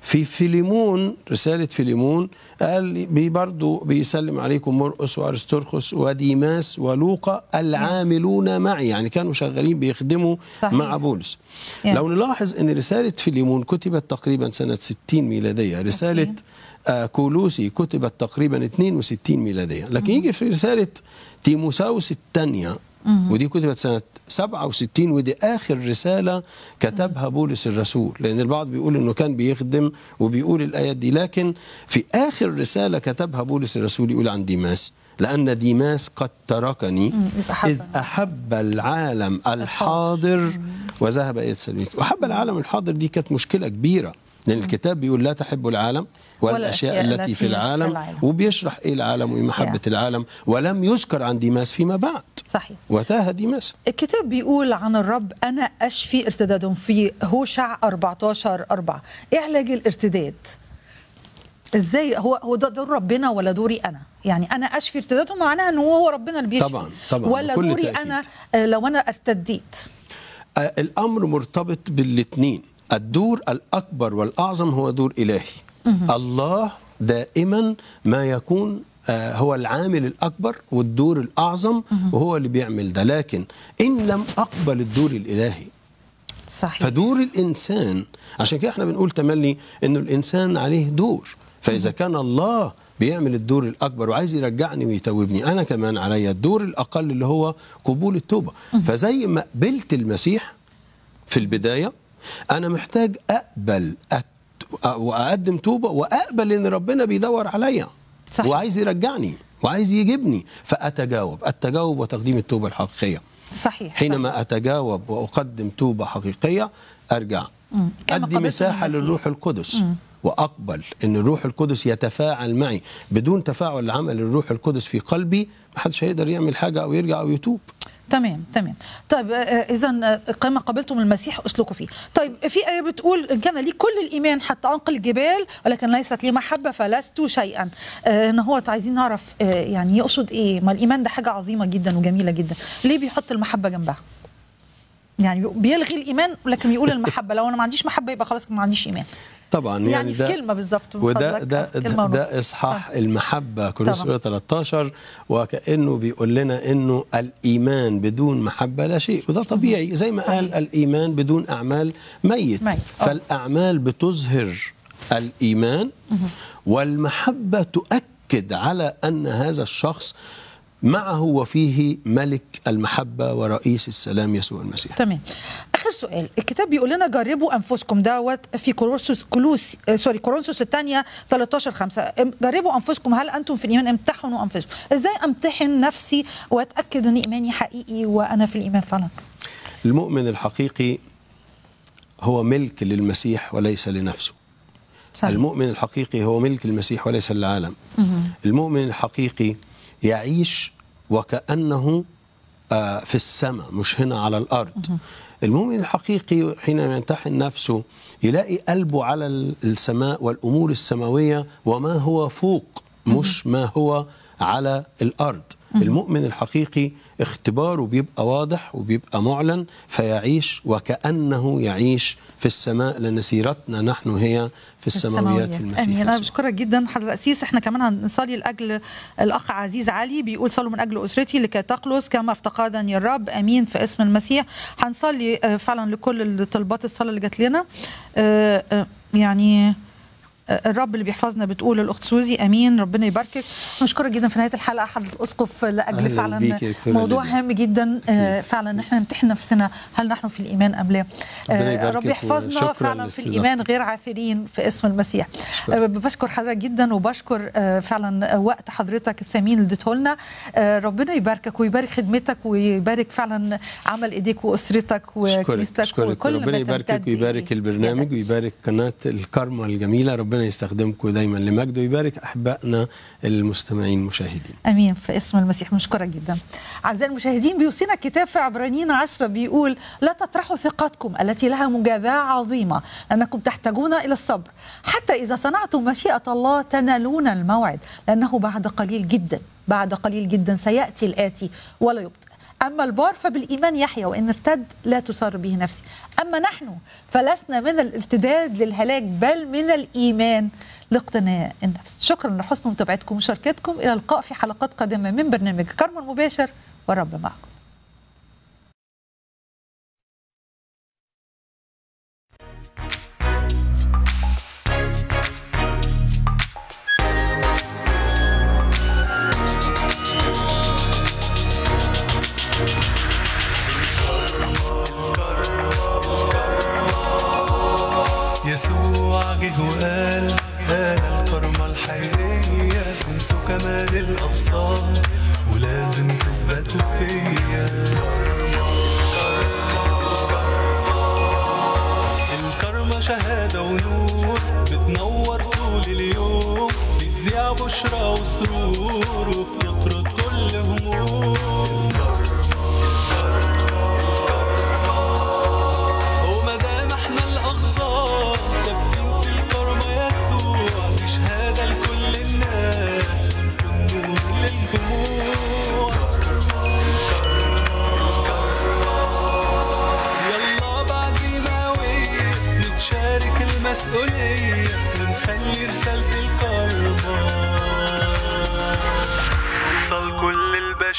S3: في فيليمون رسالة فيليمون قال بي برضو بيسلم عليكم مرقس وارسترخس وديماس ولوقا العاملون معي. يعني كانوا شغالين بيخدموا
S2: صحيح.
S3: مع بولس
S2: يعني.
S3: لو نلاحظ إن رسالة فيليمون كتبت تقريبا سنة 60 ميلادية. رسالة آه كولوسي كتبت تقريبا 62 ميلادية. لكن يجي في رسالة تيموساوس الثانية ودي كتبت سنة 67 ودي آخر رسالة كتبها بولس الرسول لأن البعض بيقول إنه كان بيخدم وبيقول الآيات دي لكن في آخر رسالة كتبها بولس الرسول يقول عن ديماس لأن ديماس قد تركني
S2: إذ
S3: أحب. العالم الحاضر. وذهب إلى تسالونيكي وأحب العالم الحاضر دي كانت مشكلة كبيرة. لأن الكتاب بيقول لا تحب العالم والأشياء التي في العالم,
S2: العالم.
S3: وبيشرح إيه العالم ومحبة
S2: Yeah.
S3: العالم ولم يذكر عن ديماس فيما بعد.
S2: صحيح.
S3: وتاه ديماس.
S2: الكتاب بيقول عن الرب أنا أشفي ارتدادهم في هوشع 14 4 إيه علاج الارتداد. إزاي؟ هو هو ده دور ربنا ولا دوري أنا؟ يعني أنا أشفي ارتدادهم معناها إن هو ربنا اللي بيشفي.
S3: طبعاً، طبعاً،
S2: ولا دوري
S3: تأكيد.
S2: أنا لو أنا ارتديت؟
S3: آه، الأمر مرتبط بالاثنين الدور الأكبر والأعظم هو دور إلهي. الله دائما ما يكون آه، هو العامل الأكبر والدور الأعظم وهو اللي بيعمل ده. لكن إن لم أقبل الدور الإلهي
S2: صحيح.
S3: فدور الإنسان عشان كده إحنا بنقول تملي انه الإنسان عليه دور. فإذا كان الله بيعمل الدور الأكبر وعايز يرجعني ويتوبني أنا كمان عليا الدور الأقل اللي هو قبول التوبة. فزي ما قبلت المسيح في البداية أنا محتاج أقبل أت... وأقدم توبة وأقبل إن ربنا بيدور عليا.
S2: صحيح.
S3: وعايز يرجعني وعايز يجيبني. فأتجاوب التجاوب وتقديم التوبة الحقيقية.
S2: صحيح.
S3: حينما أتجاوب وأقدم توبة حقيقية أرجع.
S2: كما
S3: أدي
S2: قبلتم
S3: مساحة
S2: المسيح.
S3: للروح القدس. وأقبل أن الروح القدس يتفاعل معي. بدون تفاعل عمل الروح القدس في قلبي محدش هيقدر يعمل حاجة أو يرجع أو يتوب.
S2: تمام تمام. طيب اذا كما قبلتم المسيح أسلكوا فيه. طيب في آية بتقول إن كان لي كل الإيمان حتى أنقل الجبال ولكن ليست لي محبة فلست شيئا. آه، إن هو عايزين نعرف آه، يعني يقصد إيه؟ ما الإيمان ده حاجة عظيمة جدا وجميلة جدا. ليه بيحط المحبة جنبها؟ يعني بيلغي الإيمان لكن بيقول المحبة. لو أنا ما عنديش محبة يبقى خلاص ما عنديش إيمان.
S3: طبعا
S2: يعني,
S3: يعني,
S2: في
S3: ده
S2: كلمة بالظبط
S3: وده. ده ده. ده إصحاح
S2: طبعا.
S3: المحبة كورنثوس
S2: طبعا.
S3: 13 وكأنه بيقول لنا إنه الإيمان بدون محبة لا شيء وده طبيعي زي ما قال
S2: صحيح.
S3: الإيمان بدون أعمال ميت,
S2: ميت. آه.
S3: فالأعمال بتظهر الإيمان والمحبة تؤكد على أن هذا الشخص معه وفيه ملك المحبة ورئيس السلام يسوع المسيح
S2: تمام آخر سؤال. الكتاب بيقول لنا جربوا أنفسكم دوت في كورنثوس كلوس آه، سوري كورنثوس الثانية 13 5 جربوا أنفسكم هل أنتم في الإيمان امتحنوا أنفسكم؟ إزاي أمتحن نفسي وأتأكد إن إيماني حقيقي وأنا في الإيمان فعلا؟
S3: المؤمن الحقيقي هو ملك للمسيح وليس لنفسه.
S2: صحيح.
S3: المؤمن الحقيقي هو ملك المسيح وليس للعالم. المؤمن الحقيقي يعيش وكأنه آه، في السماء مش هنا على الأرض. المؤمن الحقيقي حينما يمتحن نفسه يلاقي قلبه على ال- السماء والأمور السماوية وما هو فوق مش ما هو على الأرض. المؤمن الحقيقي اختباره بيبقى واضح وبيبقى معلن فيعيش وكأنه يعيش في السماء لأن سيرتنا نحن هي في السماويات في المسيح
S2: أنا
S3: يسوع.
S2: بشكرك جدا حضرتك. القسيس إحنا كمان هنصلي لأجل الأخ عزيز علي بيقول صلوا من أجل أسرتي لكي تخلص كما افتقدني الرب. أمين في اسم المسيح. هنصلي آه، فعلا لكل طلبات الصلاة اللي جات لنا. آه، آه، يعني الرب اللي بيحفظنا بتقول الأخت سوزي آمين ربنا يباركك نشكرك جدا في نهاية الحلقة حضره الأسقف
S3: لأجل
S2: فعلا موضوع. هام جدا آه، فعلا إن إحنا نمتحن نفسنا هل نحن في الإيمان أم لا
S3: ربنا
S2: آه، رب يحفظنا فعلا في. الإيمان غير عاثرين في اسم المسيح
S3: شكراً.
S2: آه، بشكر حضرتك جدا وبشكر فعلا وقت حضرتك الثمين اللي اديته لنا ربنا يباركك ويبارك خدمتك ويبارك فعلا عمل إيديك
S3: وأسرتك
S2: وكنيستك وكل
S3: ربنا يباركك ويبارك. البرنامج ويبارك قناة الكرمه الجميلة ربنا ربنا يستخدمكم دايما لمجد ويبارك أحبائنا المستمعين المشاهدين
S2: آمين. في اسم المسيح مشكورة جدا. أعزائي المشاهدين بيوصينا الكتاب في عبرانيين عشرة بيقول لا تطرحوا ثقتكم التي لها مجازاة عظيمة لأنكم تحتاجون إلى الصبر. حتى إذا صنعتم مشيئة الله تنالون الموعد لأنه بعد قليل جدا بعد قليل جدا سيأتي الآتي ولا يبطئ أما البار فبالإيمان يحيى وإن ارتد لا تسر به نفسي. أما نحن فلسنا من الارتداد للهلاك بل من الإيمان لاقتناء النفس. شكرا لحسن متابعتكم ومشاركتكم. إلى اللقاء في حلقات قادمة من برنامج كرم المباشر والرب معكم.
S1: يسوع جه وقال أنا الكرمة الحقيقية أنتوا كمان الابصار ولازم تثبتوا فيا. الكرمة شهادة ونور بتنور طول اليوم. بتذيع بشرى وسرور وبتطرد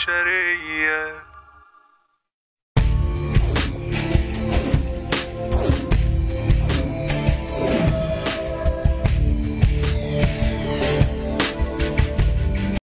S1: الكرمة توصل كل البشرية